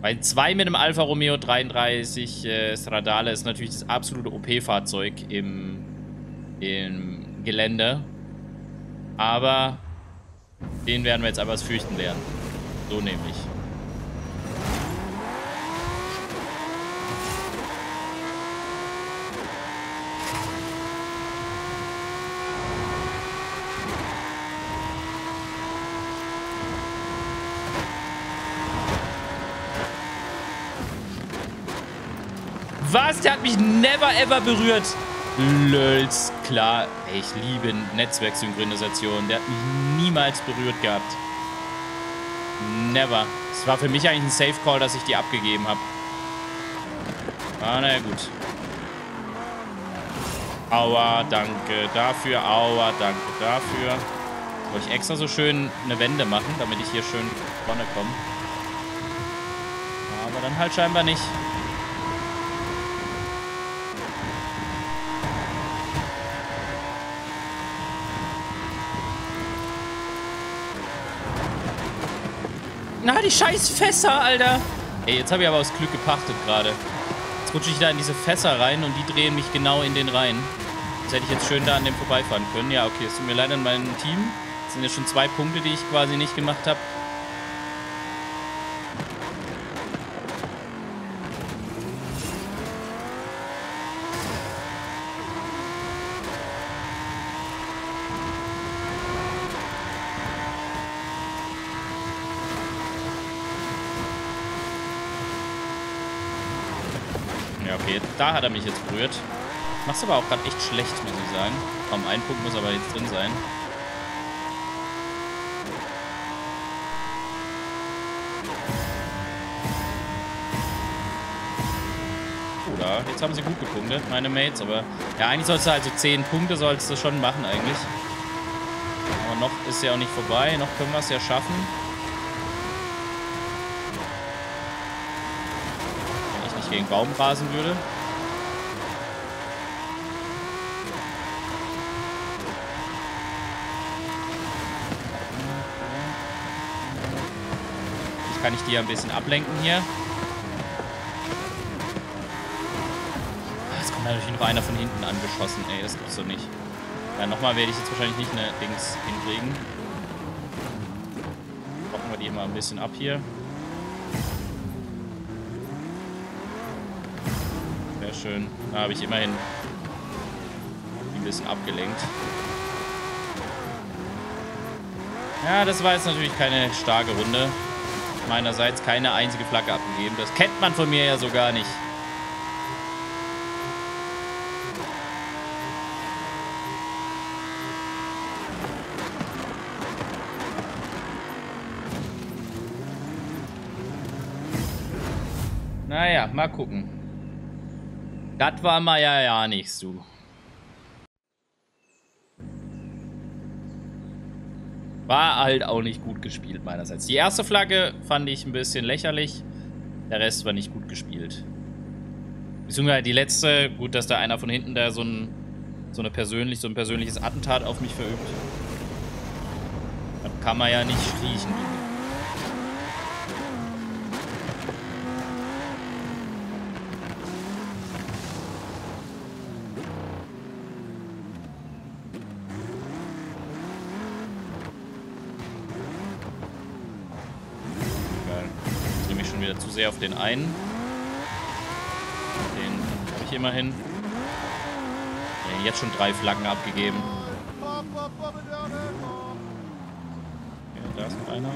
Bei 2 mit dem Alfa Romeo 33 äh, Stradale ist natürlich das absolute OP-Fahrzeug im, im Gelände. Aber den werden wir jetzt aber fürchten lernen. So nämlich. Was? Der hat mich never ever berührt. Lölz, klar. Ich liebe Netzwerksynchronisation. Der hat mich niemals berührt gehabt. Never. Es war für mich eigentlich ein Safe Call, dass ich die abgegeben habe. Ah, naja, gut. Aua, danke dafür. Aua, danke dafür. Wollte ich extra so schön eine Wende machen, damit ich hier schön vorne komme. Aber dann halt scheinbar nicht. Na, die scheiß Fässer, Alter. Ey, jetzt habe ich aber aus Glück gepachtet gerade. Jetzt rutsche ich da in diese Fässer rein und die drehen mich genau in den rein. Das hätte ich jetzt schön da an dem vorbeifahren können. Ja, okay, es tut mir leid an meinem Team. Das sind ja schon zwei Punkte, die ich quasi nicht gemacht habe. Da hat er mich jetzt berührt. Machst aber auch gerade echt schlecht, muss ich sagen. Komm, ein Punkt muss aber jetzt drin sein. Oder? Jetzt haben sie gut gepunktet, meine Mates, aber ja, eigentlich sollst du halt so 10 Punkte sollst du schon machen eigentlich. Aber noch ist ja auch nicht vorbei, noch können wir es ja schaffen. Wenn ich nicht gegen Baum rasen würde. Kann ich die ja ein bisschen ablenken hier. natürlich noch einer von hinten angeschossen. Ey, das gibt's doch nicht. Ja, nochmal werde ich jetzt wahrscheinlich nicht eine Dings hinkriegen. Rocken wir die mal ein bisschen ab hier. Sehr schön. Da habe ich immerhin ein bisschen abgelenkt. Ja, das war jetzt natürlich keine starke Runde. Meinerseits keine einzige Flagge abgegeben. Das kennt man von mir ja so gar nicht. Naja, mal gucken. Das war mal ja ja nichts, du. Halt auch nicht gut gespielt meinerseits. Die erste Flagge fand ich ein bisschen lächerlich. Der Rest war nicht gut gespielt. Beziehungsweise die letzte, gut, dass da einer von hinten da so ein, so eine persönlich, so ein persönliches Attentat auf mich verübt. Das kann man ja nicht riechen. wieder zu sehr auf den einen. Den habe ich immerhin. Ja, jetzt schon drei Flaggen abgegeben. Ja, da ist noch einer.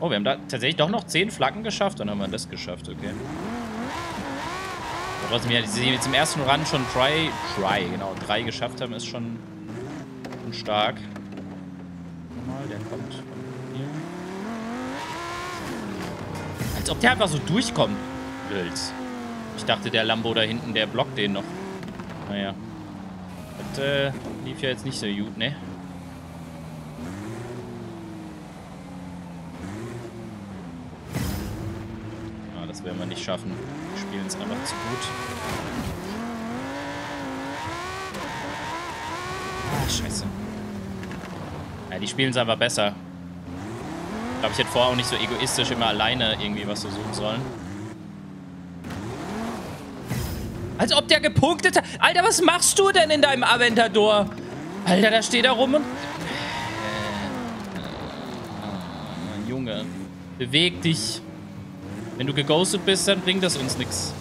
Oh, wir haben da tatsächlich doch noch zehn Flaggen geschafft. Dann haben wir das geschafft, okay. Trotzdem, ja, die jetzt im ersten Run schon Try, Try, genau, drei geschafft haben, ist schon stark. Nochmal, der kommt von hier. Als ob der einfach so durchkommt. Wild. Ich dachte, der Lambo da hinten, der blockt den noch. Naja. Das äh, lief ja jetzt nicht so gut, ne? Ah, das werden wir nicht schaffen. Wir spielen es einfach zu gut. scheiße. Die spielen es einfach besser. Ich glaube, ich hätte vorher auch nicht so egoistisch immer alleine irgendwie was versuchen sollen. Als ob der gepunktet hat. Alter, was machst du denn in deinem Aventador? Alter, da steht er rum und... Äh, Junge, beweg dich. Wenn du geghostet bist, dann bringt das uns nichts.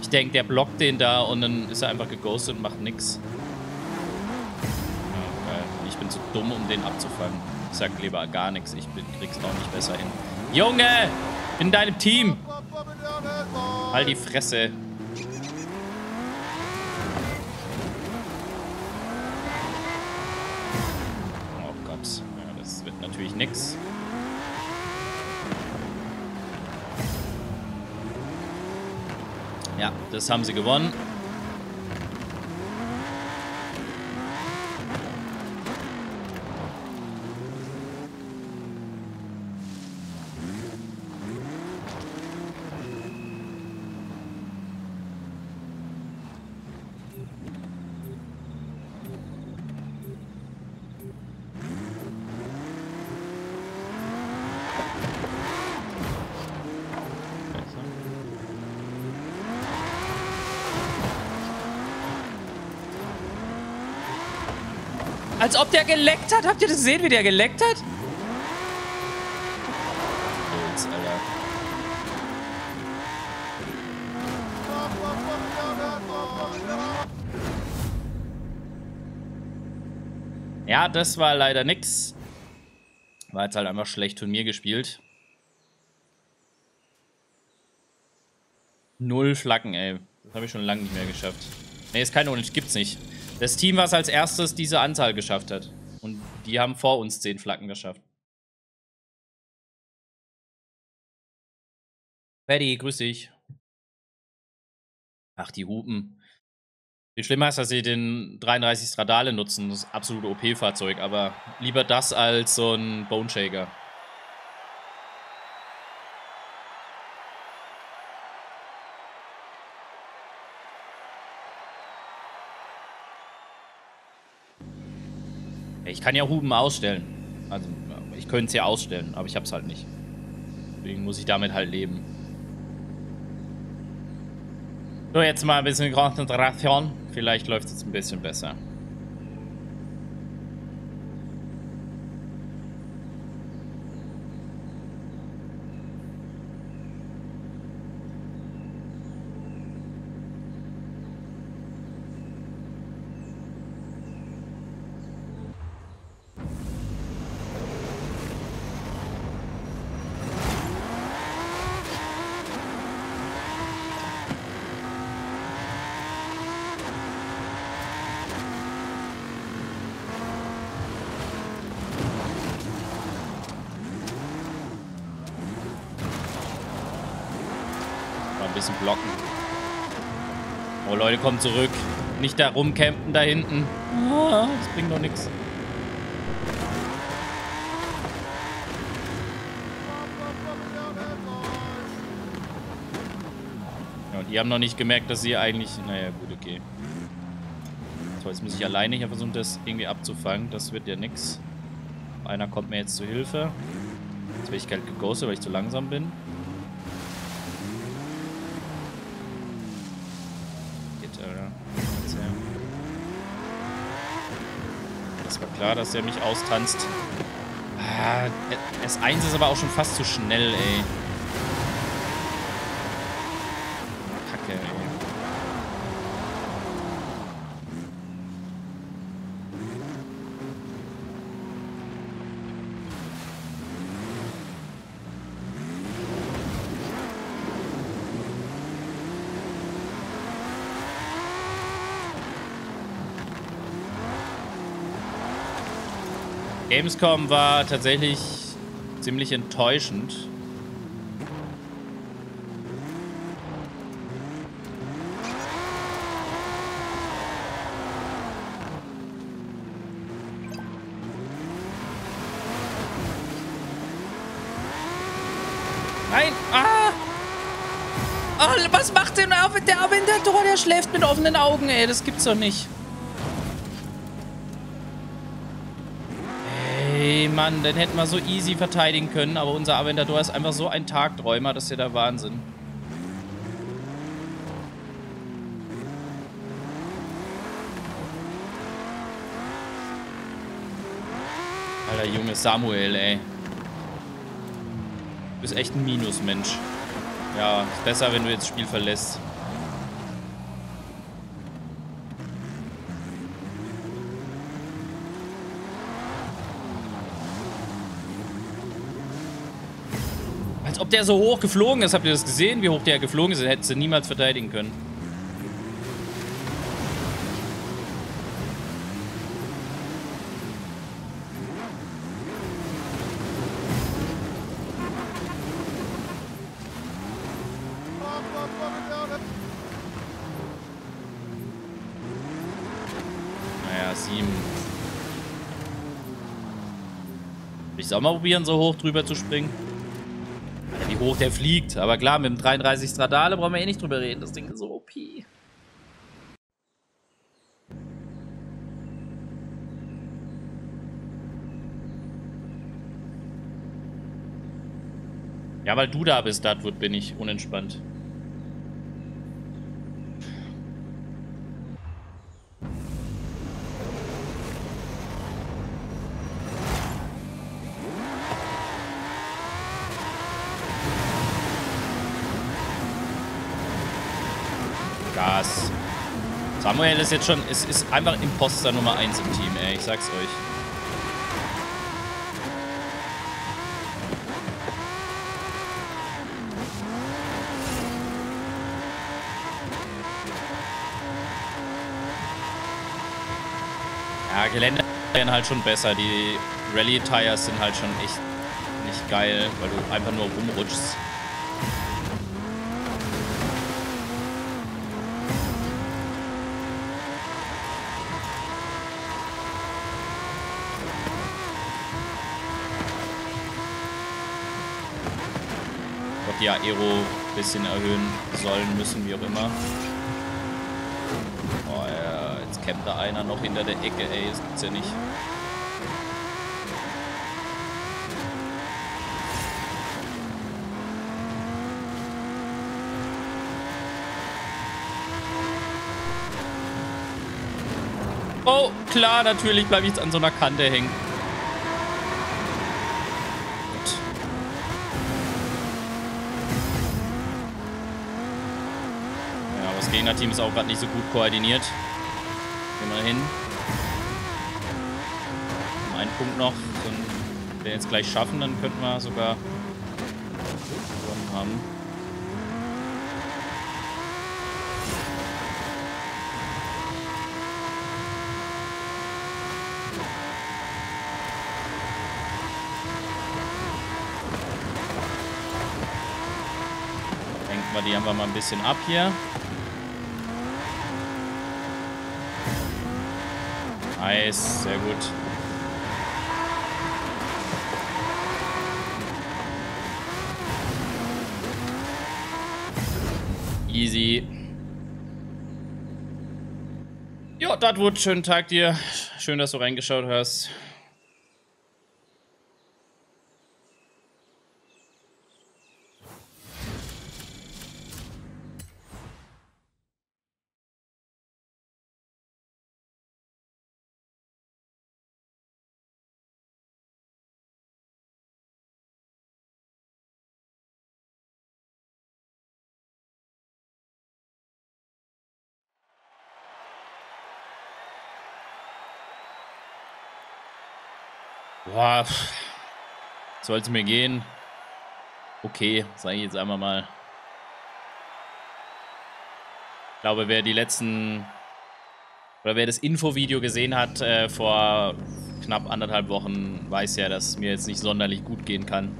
Ich denke, der blockt den da und dann ist er einfach geghostet und macht nichts zu dumm, um den abzufangen. Ich sag lieber gar nichts. Ich krieg's auch nicht besser hin. Junge! In deinem Team! Halt die Fresse. Oh Gott. Ja, das wird natürlich nix. Ja, das haben sie gewonnen. ob der geleckt hat. Habt ihr das gesehen, wie der geleckt hat? Ja, das war leider nix. War jetzt halt einfach schlecht Turnier gespielt. Null Flaggen, ey. Das habe ich schon lange nicht mehr geschafft. Ne, ist keine Orange, gibt's nicht. Das Team, was als erstes diese Anzahl geschafft hat. Und die haben vor uns zehn Flaggen geschafft. Paddy, grüß dich. Ach, die Hupen. Viel schlimmer ist, dass sie den 33 Stradale nutzen. Das absolute OP-Fahrzeug, aber lieber das als so ein Bone Shaker. Ich kann ja Huben ausstellen. Also, ich könnte es ja ausstellen, aber ich habe es halt nicht. Deswegen muss ich damit halt leben. So, jetzt mal ein bisschen Konzentration. Vielleicht läuft es jetzt ein bisschen besser. bisschen blocken. Kommt zurück. Nicht da rumcampen da hinten. Ah, das bringt doch nichts. Ja, und ihr habt noch nicht gemerkt, dass sie eigentlich... Naja, gut, okay. So, jetzt muss ich alleine hier versuchen, das irgendwie abzufangen. Das wird ja nichts. Einer kommt mir jetzt zu Hilfe. Jetzt werde ich kalt geghostet, weil ich zu langsam bin. Klar, dass er mich austanzt. Ah, S1 ist aber auch schon fast zu schnell, ey. Kacke, ey. Gamescom war tatsächlich ziemlich enttäuschend. Nein! Ah! Oh, was macht denn der Aventator? Der schläft mit offenen Augen, ey. Das gibt's doch nicht. Ey, Mann, den hätten wir so easy verteidigen können, aber unser Aventador ist einfach so ein Tagträumer, das ist ja der Wahnsinn. Alter, Junge Samuel, ey. Du bist echt ein Minusmensch. Ja, ist besser, wenn du jetzt das Spiel verlässt. ob der so hoch geflogen ist. Habt ihr das gesehen, wie hoch der geflogen ist? Hätte sie niemals verteidigen können. Naja, sieben. Ich soll mal probieren, so hoch drüber zu springen hoch der fliegt. Aber klar, mit dem 33 Stradale brauchen wir eh nicht drüber reden. Das Ding ist so OP. Ja, weil du da bist, Dudwood, bin ich unentspannt. Samuel ist jetzt schon, es ist einfach Imposter Nummer 1 im Team, ey, ich sag's euch. Ja, Gelände werden halt schon besser. Die Rallye-Tires sind halt schon echt nicht geil, weil du einfach nur rumrutschst. Die Aero ein bisschen erhöhen sollen, müssen, wie auch immer. Oh ja, jetzt kämpft da einer noch hinter der Ecke, ey, das gibt's ja nicht. Oh, klar, natürlich bleibe ich jetzt an so einer Kante hängen. Gegnerteam ist auch gerade nicht so gut koordiniert. Immerhin. Um einen Punkt noch. Wenn wir jetzt gleich schaffen, dann könnten wir sogar gewonnen haben. Denken wir, die wir mal ein bisschen ab hier. Nice, sehr gut. Easy. Ja, Dudwood, schönen Tag dir. Schön, dass du reingeschaut hast. Boah, soll es mir gehen? Okay, sage ich jetzt einmal mal. Ich glaube, wer die letzten oder wer das Infovideo gesehen hat äh, vor knapp anderthalb Wochen, weiß ja, dass es mir jetzt nicht sonderlich gut gehen kann.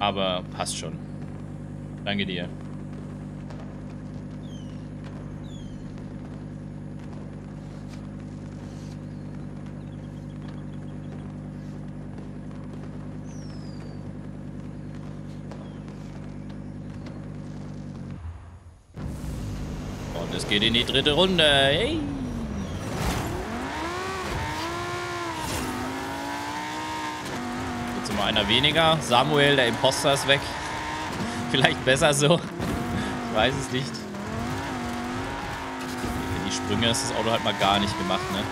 Aber passt schon. Danke dir. Geht in die dritte Runde. Hey. Jetzt immer einer weniger. Samuel, der Imposter, ist weg. Vielleicht besser so. Ich weiß es nicht. Für die Sprünge ist das Auto halt mal gar nicht gemacht, ne?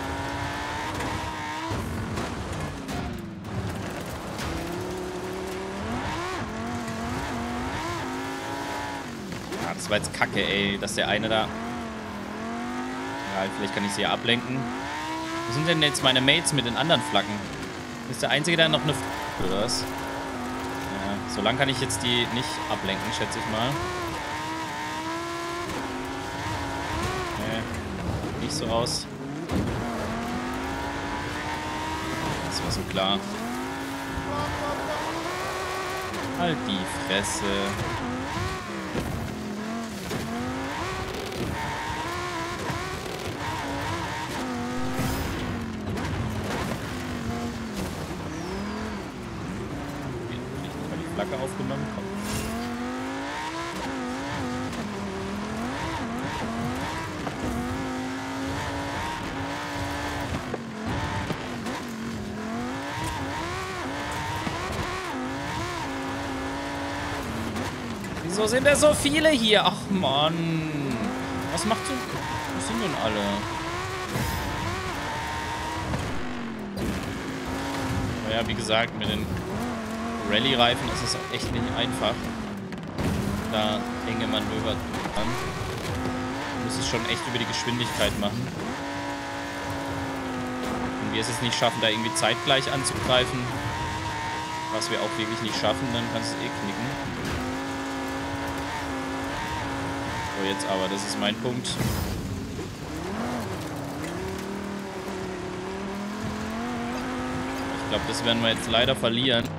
das war jetzt kacke, ey, dass der eine da vielleicht kann ich sie ja ablenken. Wo sind denn jetzt meine Mates mit den anderen Flaggen? Ist der Einzige, der noch eine Flagge oder was? Ja, so lange kann ich jetzt die nicht ablenken, schätze ich mal. Nee, nicht so aus. Das war so klar. Halt die Fresse. Aufgenommen. Komm. Wieso sind da so viele hier? Ach Mann. Was macht so... Was sind denn alle? Naja, wie gesagt, mit den Rallye-Reifen ist es echt nicht einfach, da enge Manöver dran. Du musst es schon echt über die Geschwindigkeit machen. Wenn wir es nicht schaffen, da irgendwie zeitgleich anzugreifen, was wir auch wirklich nicht schaffen, dann kannst du eh knicken. So, jetzt aber, das ist mein Punkt. Ich glaube, das werden wir jetzt leider verlieren.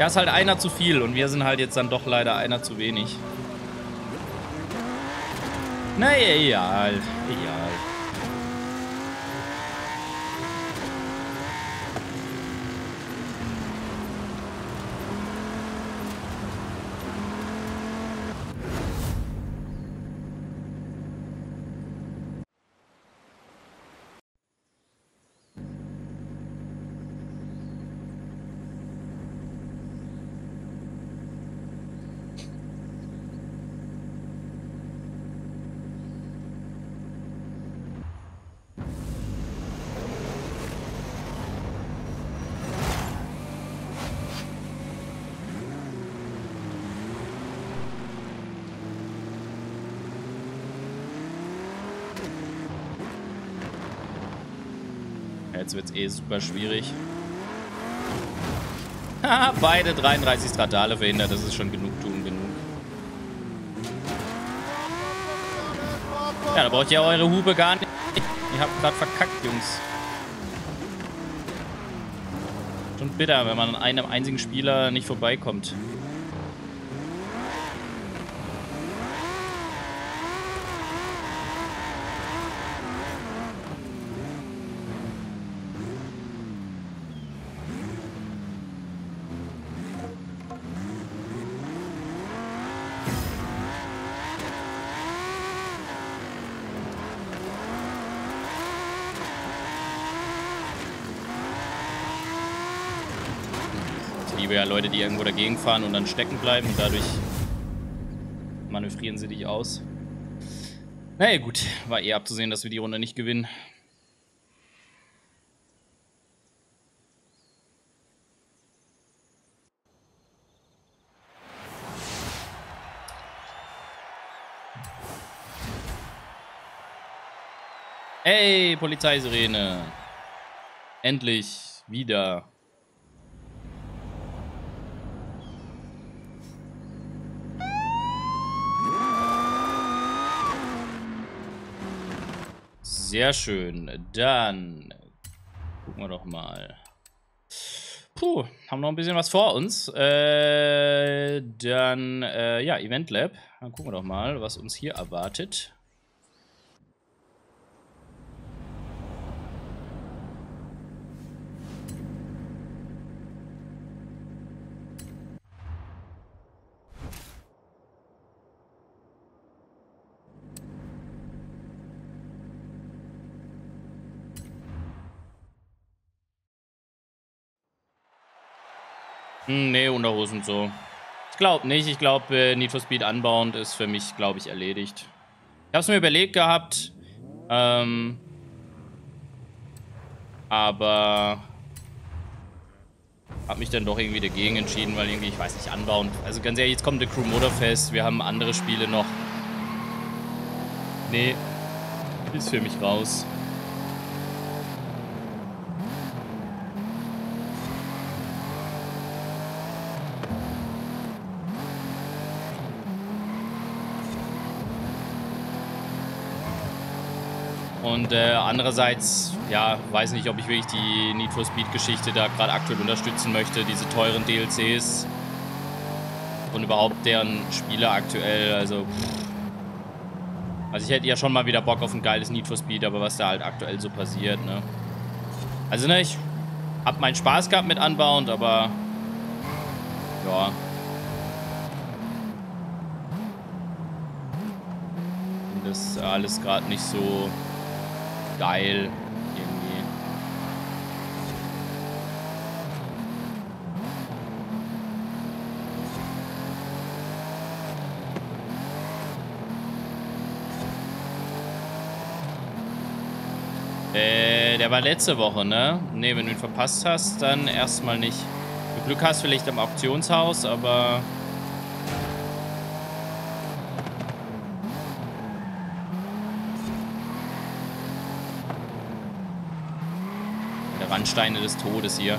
Ja, ist halt einer zu viel und wir sind halt jetzt dann doch leider einer zu wenig. Na, egal. Egal. Es eh super schwierig. Beide 33 Stradale verhindert, das ist schon genug tun, genug. Ja, da braucht ihr eure Hupe gar nicht. Ihr habt gerade verkackt, Jungs. Schon bitter, wenn man an einem einzigen Spieler nicht vorbeikommt. Liebe ja Leute, die irgendwo dagegen fahren und dann stecken bleiben und dadurch manövrieren sie dich aus. Naja gut, war eh abzusehen, dass wir die Runde nicht gewinnen. Hey, Polizeisirene. Endlich wieder. Sehr schön. Dann gucken wir doch mal. Puh, haben noch ein bisschen was vor uns. Äh, dann, äh, ja, Event Lab. Dann gucken wir doch mal, was uns hier erwartet. Hm, nee, Unterhosen so. Ich glaube nicht. Ich glaube, äh, Need for Speed Unbound ist für mich, glaube ich, erledigt. Ich habe es mir überlegt gehabt. Ähm, aber habe mich dann doch irgendwie dagegen entschieden, weil irgendwie, ich weiß nicht, Unbound. Also ganz ehrlich, jetzt kommt der Crew Motorfest. Wir haben andere Spiele noch. Nee, ist für mich raus. Und äh, andererseits, ja, weiß nicht, ob ich wirklich die Need for Speed Geschichte da gerade aktuell unterstützen möchte, diese teuren DLCs und überhaupt deren Spiele aktuell, also also ich hätte ja schon mal wieder Bock auf ein geiles Need for Speed, aber was da halt aktuell so passiert, ne? Also ne, ich hab meinen Spaß gehabt mit Unbound, aber ja. Das ist alles gerade nicht so geil irgendwie. Äh, der war letzte Woche, ne? Ne, wenn du ihn verpasst hast, dann erstmal nicht. Du Glück hast vielleicht am Auktionshaus, aber... Der Randsteine des Todes hier.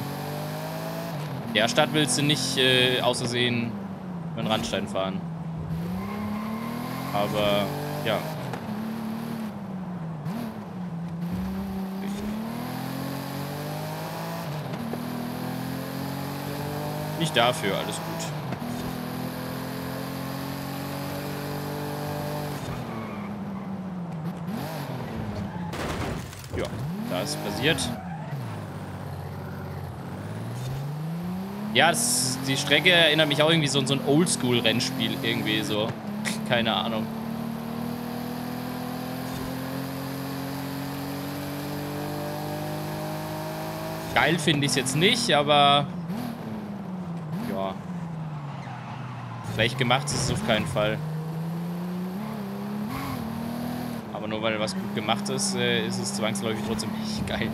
Der Stadt willst du nicht äh, außersehen über den Randstein fahren. Aber, ja. Nicht dafür, alles gut. Ja, da ist passiert. Ja, das, die Strecke erinnert mich auch irgendwie so an so ein Oldschool-Rennspiel irgendwie so. (laughs) Keine Ahnung. Geil finde ich es jetzt nicht, aber ja. Vielleicht gemacht ist es auf keinen Fall. Aber nur weil was gut gemacht ist, äh, ist es zwangsläufig trotzdem nicht geil.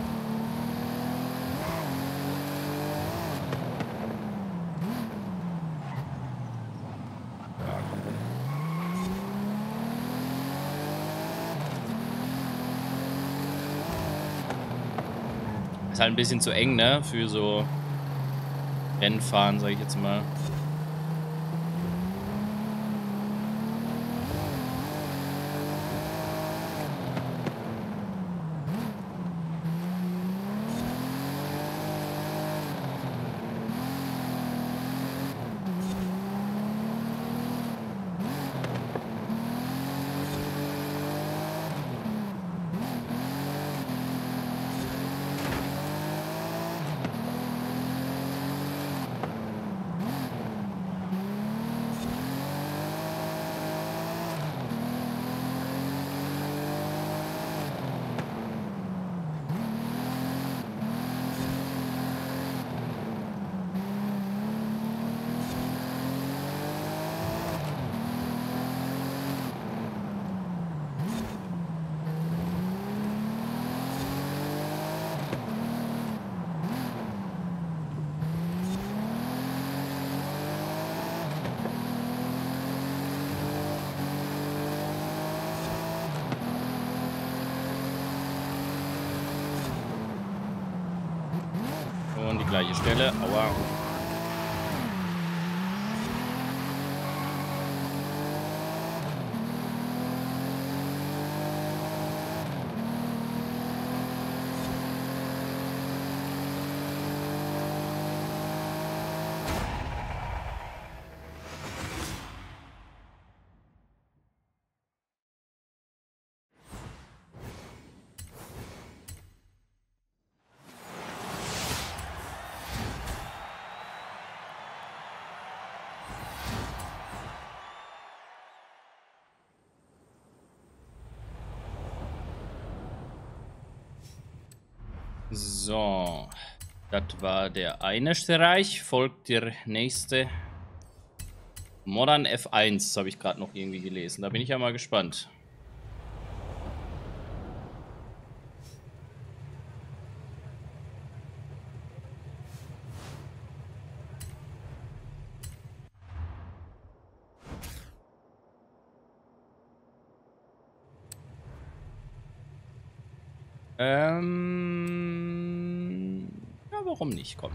Ist halt ein bisschen zu eng, ne? Für so Rennfahren, sag ich jetzt mal. Und die gleiche Stelle. Aua. So. Das war der eine Streich. Folgt der nächste. Modern F1 habe ich gerade noch irgendwie gelesen. Da bin ich ja mal gespannt. Ähm. Ja, warum nicht? Komm.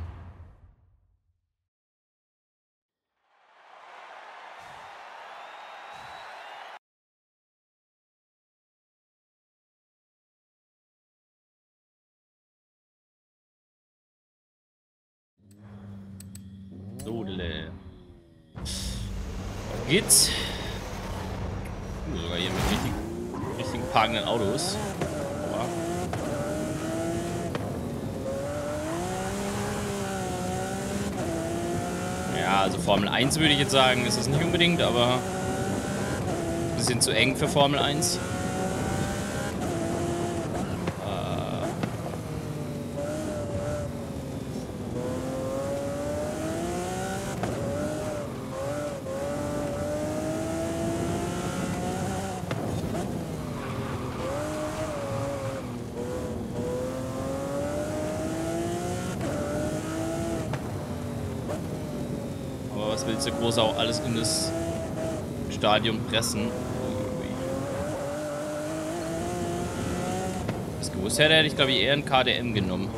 Sodele. Geht's? Uh, sogar hier mit richtig, richtigen parkenden Autos. Ja, also Formel 1 würde ich jetzt sagen, ist es nicht unbedingt, aber ein bisschen zu eng für Formel 1. Äh. Das willst du groß auch alles in das Stadion pressen. Das gewusst hätte, hätte ich glaube ich eher ein KDM genommen.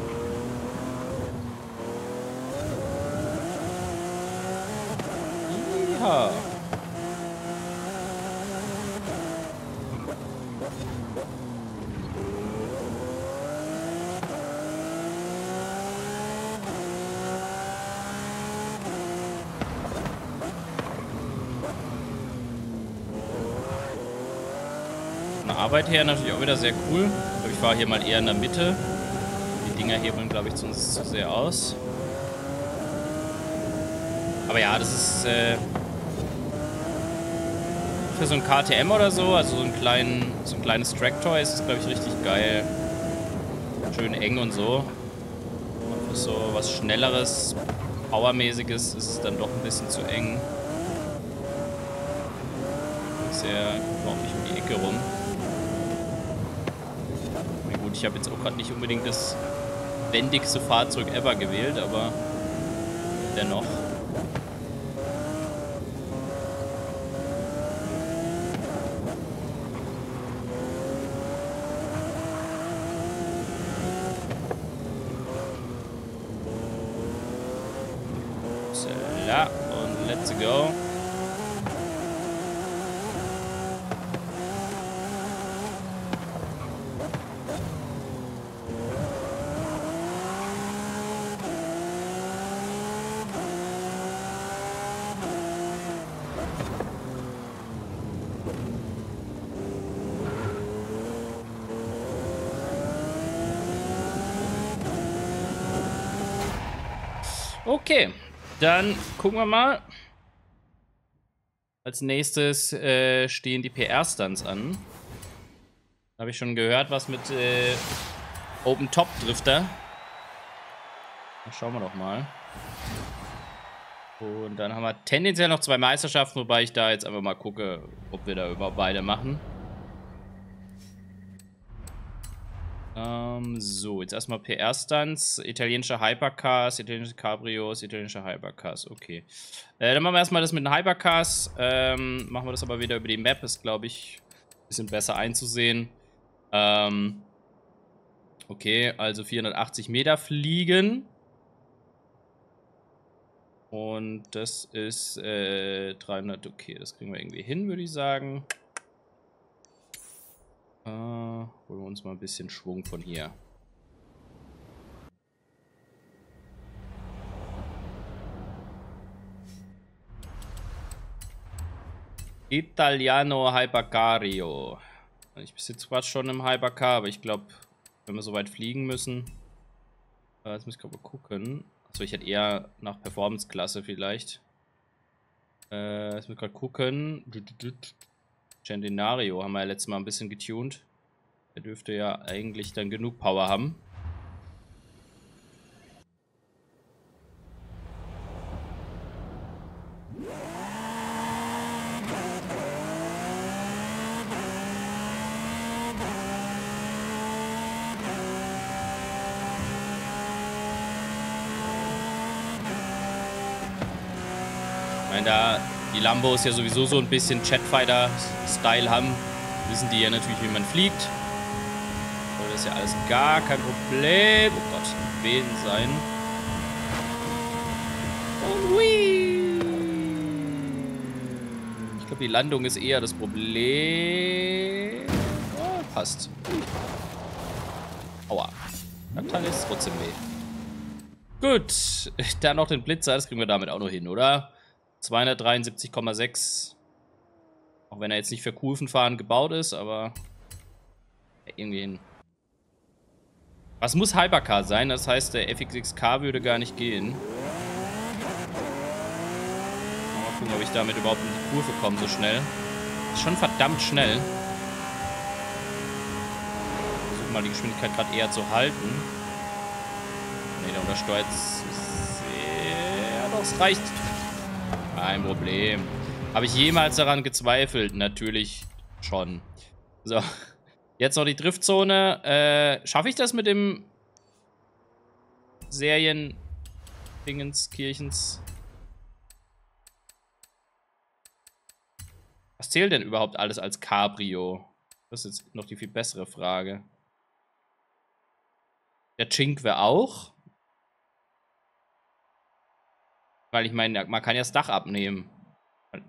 Ja. Arbeit her natürlich auch wieder sehr cool. Ich glaube, fahre hier mal eher in der Mitte. Die Dinger hebeln, glaube ich, sonst zu sehr aus. Aber ja, das ist äh, für so ein KTM oder so, also so, einen kleinen, so ein kleines Tracktoy ist das, glaube ich, richtig geil. Schön eng und so. Und für so was Schnelleres, Powermäßiges ist es dann doch ein bisschen zu eng. Sehr, überhaupt nicht um die Ecke rum ich habe jetzt auch gerade nicht unbedingt das wendigste Fahrzeug ever gewählt, aber dennoch. So, und let's go. Okay, dann gucken wir mal. Als nächstes äh, stehen die PR-Stunts an. Habe ich schon gehört, was mit äh, Open Top Drifter. Dann schauen wir doch mal. Und dann haben wir tendenziell noch zwei Meisterschaften, wobei ich da jetzt einfach mal gucke, ob wir da überhaupt beide machen. Ähm, so, jetzt erstmal PR-Stunts, italienische Hypercars, italienische Cabrios, italienische Hypercars, okay. Äh, dann machen wir erstmal das mit den Hypercars. Ähm, machen wir das aber wieder über die Map, ist glaube ich ein bisschen besser einzusehen. Ähm, okay, also 480 Meter fliegen. Und das ist äh, 300, okay, das kriegen wir irgendwie hin, würde ich sagen. Äh, holen wir uns mal ein bisschen Schwung von hier. Italiano Hypercario. Ich besitze zwar schon im Hypercar, aber ich glaube, wenn wir so weit fliegen müssen. Äh, jetzt muss ich gerade mal gucken. Achso, ich hätte eher nach Performance-Klasse vielleicht. Äh, jetzt muss ich gerade gucken. Centenario haben wir ja letztes Mal ein bisschen getuned. Der dürfte ja eigentlich dann genug Power haben. Meine, da die Lambos ja sowieso so ein bisschen Chatfighter-Style haben, wissen die ja natürlich, wie man fliegt. So, das ist ja alles gar kein Problem. Oh Gott, Wehen sein. Und whee! Ich glaube, die Landung ist eher das Problem. Oh, passt. Aua. Dann ist trotzdem weh. Gut, (laughs) dann noch den Blitzer, das kriegen wir damit auch noch hin, oder? 273,6. Auch wenn er jetzt nicht für Kurvenfahren gebaut ist, aber irgendwie hin. Was muss Hypercar sein? Das heißt, der FXXK würde gar nicht gehen. Mal gucken, ob ich damit überhaupt in die Kurve komme so schnell. Ist schon verdammt schnell. Versuche mal die Geschwindigkeit gerade eher zu halten. Ne, der untersteuert sehr. Doch, es reicht. Kein Problem. Habe ich jemals daran gezweifelt? Natürlich schon. So. Jetzt noch die Driftzone. Äh, Schaffe ich das mit dem Serien Dingens, Kirchens? Was zählt denn überhaupt alles als Cabrio? Das ist jetzt noch die viel bessere Frage. Der Chink wäre auch. Weil ich meine, man kann ja das Dach abnehmen.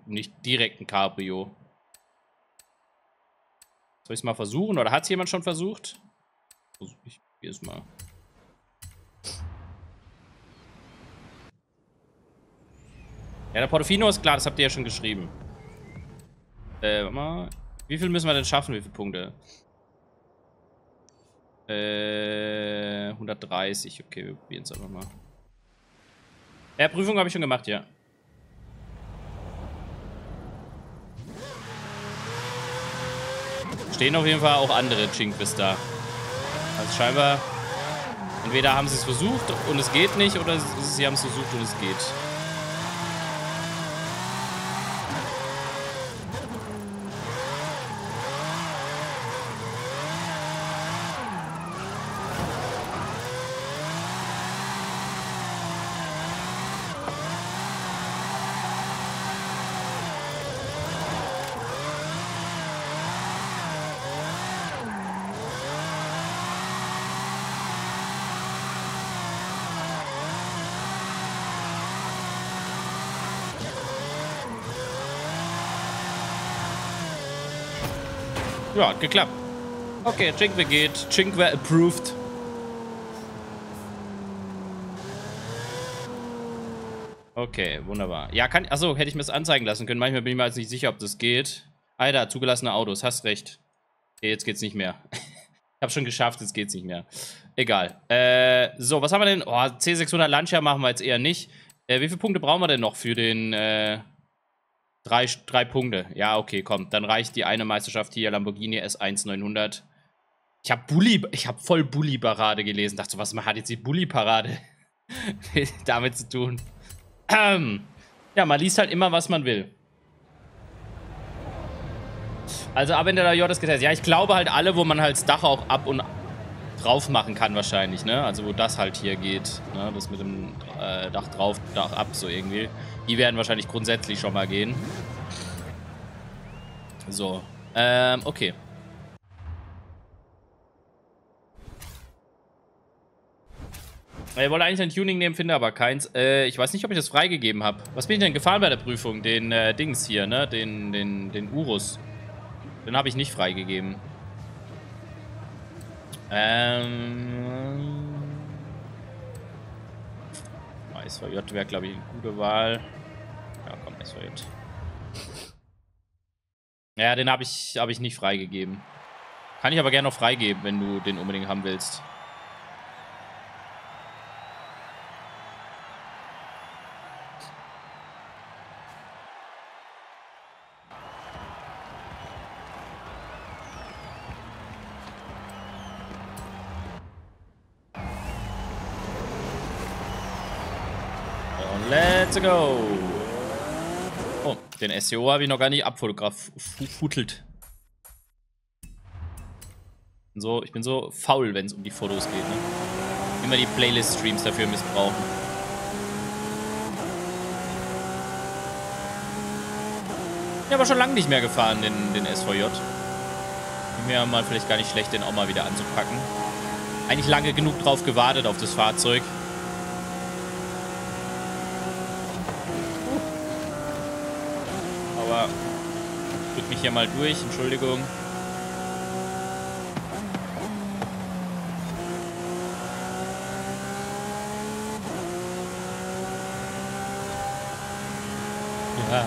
Nicht direkt ein Cabrio. Soll ich es mal versuchen? Oder hat es jemand schon versucht? Ich probiere es mal. Ja, der Portofino ist klar, das habt ihr ja schon geschrieben. Äh, warte mal. Wie viel müssen wir denn schaffen? Wie viele Punkte? Äh, 130. Okay, wir probieren es einfach mal. Ja, Prüfung habe ich schon gemacht, ja. Stehen auf jeden Fall auch andere Chinquis da. Also scheinbar, entweder haben sie es versucht und es geht nicht, oder sie haben es versucht und es geht. Hat geklappt. Okay, Chinkwe geht. Chinkwe approved. Okay, wunderbar. Ja, kann. Achso, hätte ich mir das anzeigen lassen können. Manchmal bin ich mir jetzt nicht sicher, ob das geht. Alter, zugelassene Autos, hast recht. Okay, jetzt geht's nicht mehr. (laughs) ich hab's schon geschafft, jetzt geht's nicht mehr. Egal. Äh, so, was haben wir denn? Oh, C600 Lancia machen wir jetzt eher nicht. Äh, wie viele Punkte brauchen wir denn noch für den, äh, Drei, drei Punkte. Ja, okay, komm. Dann reicht die eine Meisterschaft hier, Lamborghini S1 900. Ich habe Bulli, ich habe voll Bulli-Parade gelesen. Dachte so, was hat jetzt die Bulli-Parade (laughs) damit zu tun? Ähm, (clears throat) ja, man liest halt immer, was man will. Also Abwender der J ist getestet. Ja, ich glaube halt alle, wo man halt das Dach auch ab und drauf machen kann wahrscheinlich, ne? Also wo das halt hier geht, ne? Das mit dem äh, Dach drauf, Dach ab, so irgendwie. Die werden wahrscheinlich grundsätzlich schon mal gehen. So. Ähm, okay. Ich wollte eigentlich ein Tuning nehmen, finde aber keins. Äh, ich weiß nicht, ob ich das freigegeben habe. Was bin ich denn gefahren bei der Prüfung? Den äh, Dings hier, ne? Den, den, den Urus. Den habe ich nicht freigegeben. Ähm. SVJ wäre, glaube ich, eine gute Wahl. Ja, komm, SVJ. Ja, den habe ich, hab ich nicht freigegeben. Kann ich aber gerne noch freigeben, wenn du den unbedingt haben willst. Let's go. Oh, den SEO habe ich noch gar nicht abfotografutelt. So, ich bin so faul, wenn es um die Fotos geht, ne? Immer die Playlist-Streams dafür missbrauchen. Ich habe schon lange nicht mehr gefahren, den, den SVJ. Mir mal vielleicht gar nicht schlecht, den auch mal wieder anzupacken. Eigentlich lange genug drauf gewartet auf das Fahrzeug. Mich hier mal durch. Entschuldigung. Ja.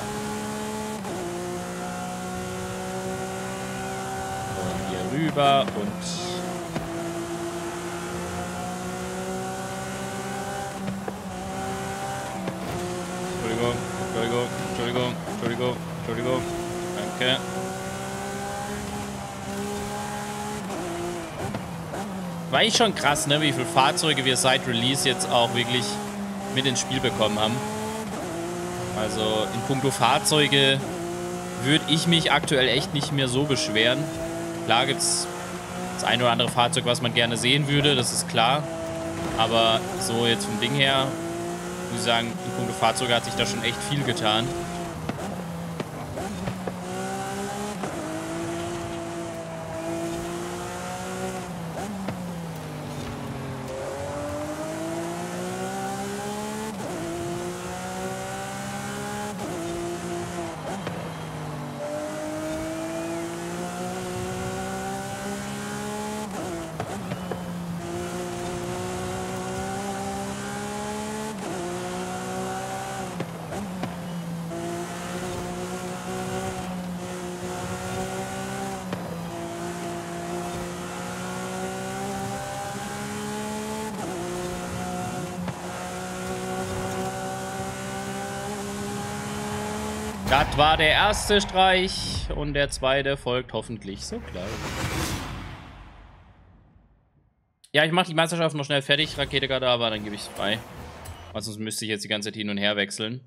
Und hier rüber und Entschuldigung, Entschuldigung, Entschuldigung, Entschuldigung, Entschuldigung. Danke. War ich schon krass, ne, wie viele Fahrzeuge wir seit Release jetzt auch wirklich mit ins Spiel bekommen haben. Also in puncto Fahrzeuge würde ich mich aktuell echt nicht mehr so beschweren. Klar gibt es das eine oder andere Fahrzeug, was man gerne sehen würde, das ist klar. Aber so jetzt vom Ding her, muss ich sagen, in puncto Fahrzeuge hat sich da schon echt viel getan. Das war der erste Streich und der zweite folgt hoffentlich so gleich. Ja, ich mache die Meisterschaft noch schnell fertig, Rakete gerade, aber dann gebe ich es frei. Weil sonst müsste ich jetzt die ganze Zeit hin und her wechseln.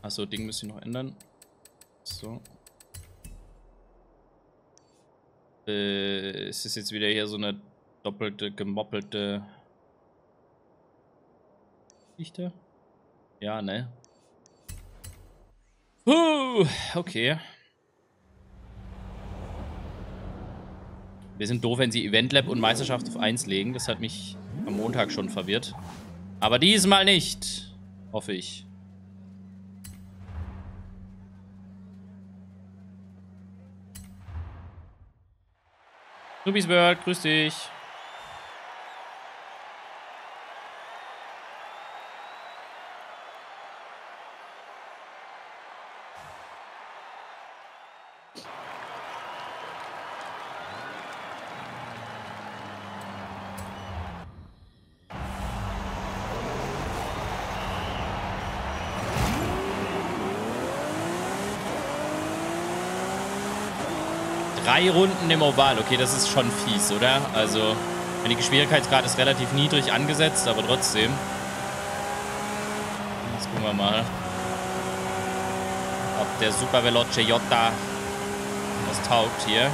Achso, Ding müsste ich noch ändern. So. Äh, ist das jetzt wieder hier so eine doppelte, gemoppelte Geschichte? Ja, ne? Huh, okay. Wir sind doof, wenn sie Event Lab und Meisterschaft auf 1 legen. Das hat mich am Montag schon verwirrt. Aber diesmal nicht. Hoffe ich. Rubis World, grüß dich. Drei Runden im Oval. Okay, das ist schon fies, oder? Also, die Schwierigkeitsgrad ist relativ niedrig angesetzt, aber trotzdem. Jetzt gucken wir mal, ob der Super Veloce Jota was taugt hier.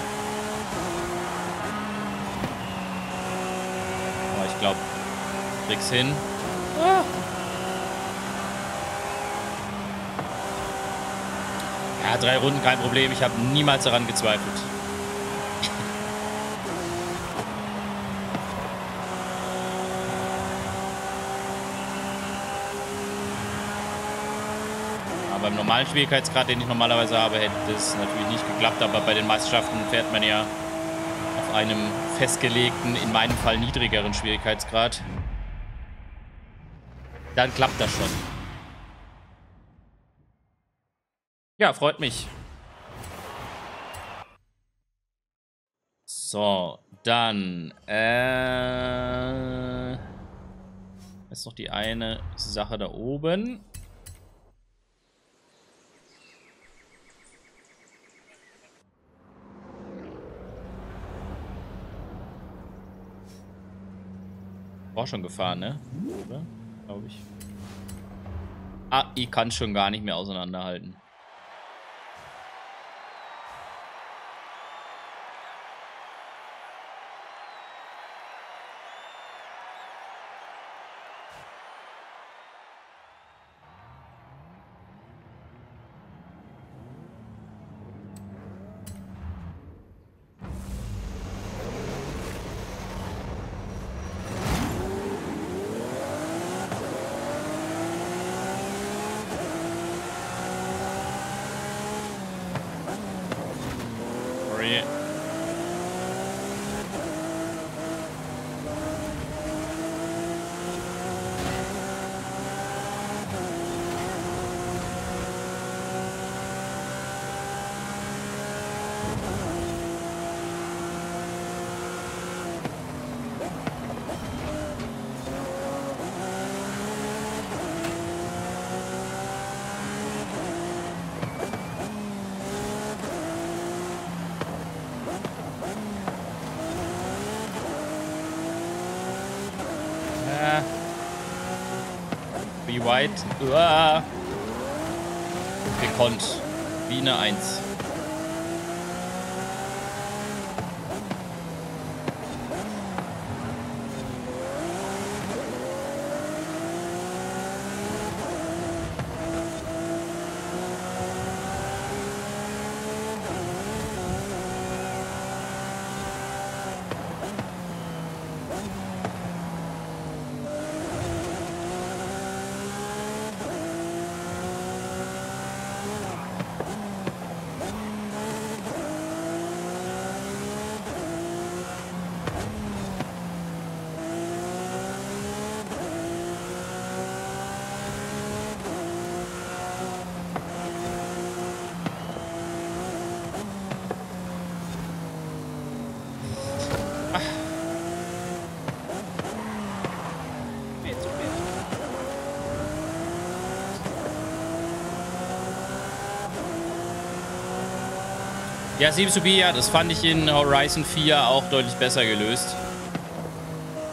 Aber ich glaube, krieg's hin. Ah. Ja, drei Runden, kein Problem. Ich habe niemals daran gezweifelt. Beim normalen Schwierigkeitsgrad, den ich normalerweise habe, hätte das natürlich nicht geklappt. Aber bei den Meisterschaften fährt man ja auf einem festgelegten, in meinem Fall niedrigeren Schwierigkeitsgrad. Dann klappt das schon. Ja, freut mich. So, dann äh, ist noch die eine Sache da oben. War schon gefahren, ne? Oder? Glaube ich. Ah, ich kann schon gar nicht mehr auseinanderhalten. Uah. Gekonnt. Wie eine Eins. Ja, ja, das fand ich in Horizon 4 auch deutlich besser gelöst.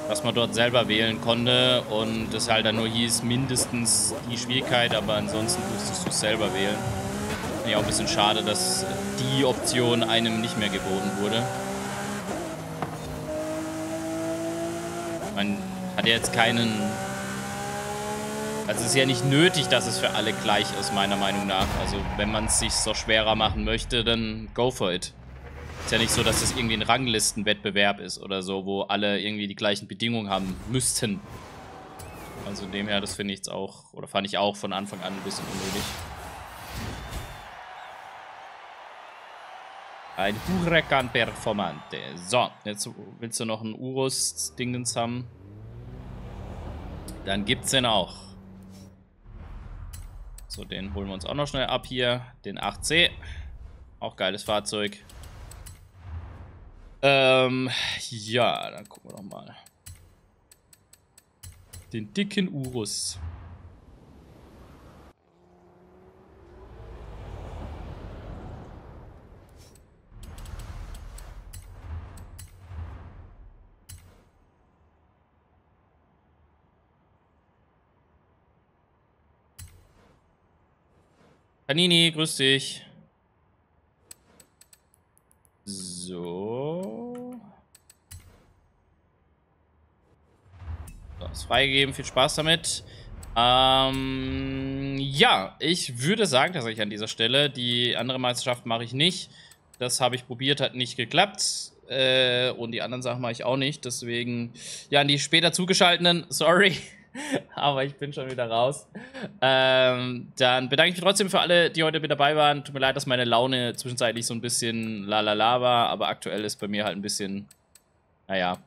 Dass man dort selber wählen konnte und es halt dann nur hieß, mindestens die Schwierigkeit, aber ansonsten musstest du es selber wählen. Finde ich auch ein bisschen schade, dass die Option einem nicht mehr geboten wurde. Man hat ja jetzt keinen also es ist ja nicht nötig, dass es für alle gleich ist, meiner Meinung nach. Also wenn man es sich so schwerer machen möchte, dann go for it. Ist ja nicht so, dass es irgendwie ein Ranglistenwettbewerb ist oder so, wo alle irgendwie die gleichen Bedingungen haben müssten. Also dem her, das finde ich jetzt auch, oder fand ich auch von Anfang an ein bisschen unnötig. Ein Huracan Performante. So, jetzt willst du noch einen Urus-Dingens haben. Dann gibt's den auch. So, den holen wir uns auch noch schnell ab hier. Den 8C. Auch geiles Fahrzeug. Ähm, ja, dann gucken wir doch mal. Den dicken Urus. Panini, grüß dich. So. So, ist freigegeben. Viel Spaß damit. Ähm, ja, ich würde sagen, dass ich an dieser Stelle, die andere Meisterschaft mache ich nicht. Das habe ich probiert, hat nicht geklappt. Äh, und die anderen Sachen mache ich auch nicht. Deswegen, ja, an die später zugeschalteten, sorry. (laughs) Aber ich bin schon wieder raus. Ähm, dann bedanke ich mich trotzdem für alle, die heute mit dabei waren. Tut mir leid, dass meine Laune zwischenzeitlich so ein bisschen la la la war, aber aktuell ist bei mir halt ein bisschen, naja.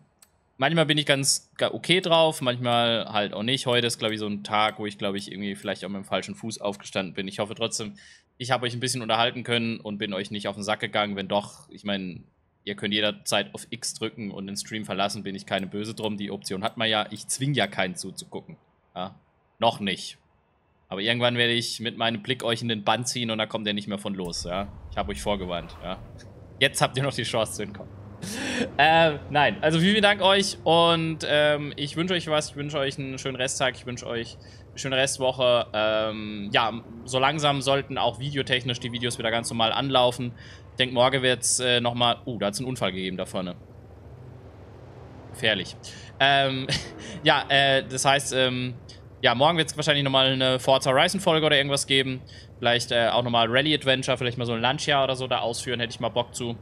Manchmal bin ich ganz okay drauf, manchmal halt auch nicht. Heute ist, glaube ich, so ein Tag, wo ich, glaube ich, irgendwie vielleicht auch mit dem falschen Fuß aufgestanden bin. Ich hoffe trotzdem, ich habe euch ein bisschen unterhalten können und bin euch nicht auf den Sack gegangen. Wenn doch, ich meine, Ihr könnt jederzeit auf X drücken und den Stream verlassen, bin ich keine böse drum. Die Option hat man ja. Ich zwinge ja keinen zuzugucken. Ja? Noch nicht. Aber irgendwann werde ich mit meinem Blick euch in den Bann ziehen und da kommt ihr nicht mehr von los. Ja? Ich habe euch vorgewarnt. Ja? Jetzt habt ihr noch die Chance zu entkommen. (laughs) äh, nein, also vielen Dank euch und ähm, ich wünsche euch was. Ich wünsche euch einen schönen Resttag. Ich wünsche euch eine schöne Restwoche. Ähm, ja, so langsam sollten auch videotechnisch die Videos wieder ganz normal anlaufen denke, morgen wird es äh, nochmal... Uh, da hat es einen Unfall gegeben da vorne. Gefährlich. Ähm, (laughs) ja, äh, das heißt, ähm, ja, morgen wird es wahrscheinlich nochmal eine Forza Horizon-Folge oder irgendwas geben. Vielleicht äh, auch nochmal Rally-Adventure, vielleicht mal so ein Lunchjahr oder so da ausführen, hätte ich mal Bock zu.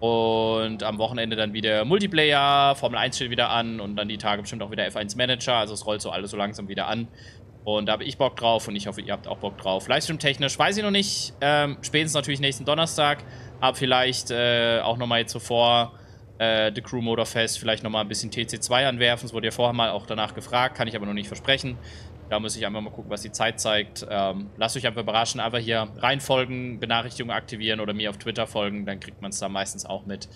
Und am Wochenende dann wieder Multiplayer, Formel 1 steht wieder an und dann die Tage bestimmt auch wieder F1 Manager. Also es rollt so alles so langsam wieder an. Und da habe ich Bock drauf und ich hoffe, ihr habt auch Bock drauf. Livestream-technisch weiß ich noch nicht. Ähm, spätestens natürlich nächsten Donnerstag. Aber vielleicht äh, auch nochmal jetzt so vor äh, The Crew Motor Fest vielleicht nochmal ein bisschen TC2 anwerfen. Das wurde ja vorher mal auch danach gefragt, kann ich aber noch nicht versprechen. Da muss ich einfach mal gucken, was die Zeit zeigt. Ähm, lasst euch einfach überraschen, einfach hier reinfolgen, Benachrichtigungen aktivieren oder mir auf Twitter folgen, dann kriegt man es da meistens auch mit.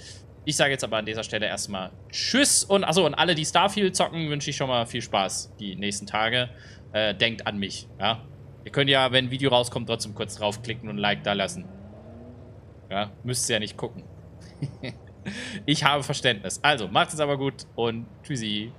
Ich sage jetzt aber an dieser Stelle erstmal Tschüss und achso, und alle, die Starfield zocken, wünsche ich schon mal viel Spaß die nächsten Tage äh, denkt an mich. Ja? Ihr könnt ja, wenn ein Video rauskommt, trotzdem kurz draufklicken und ein Like da lassen. Ja, müsst ihr ja nicht gucken. (laughs) ich habe Verständnis. Also, macht es aber gut und tschüssi.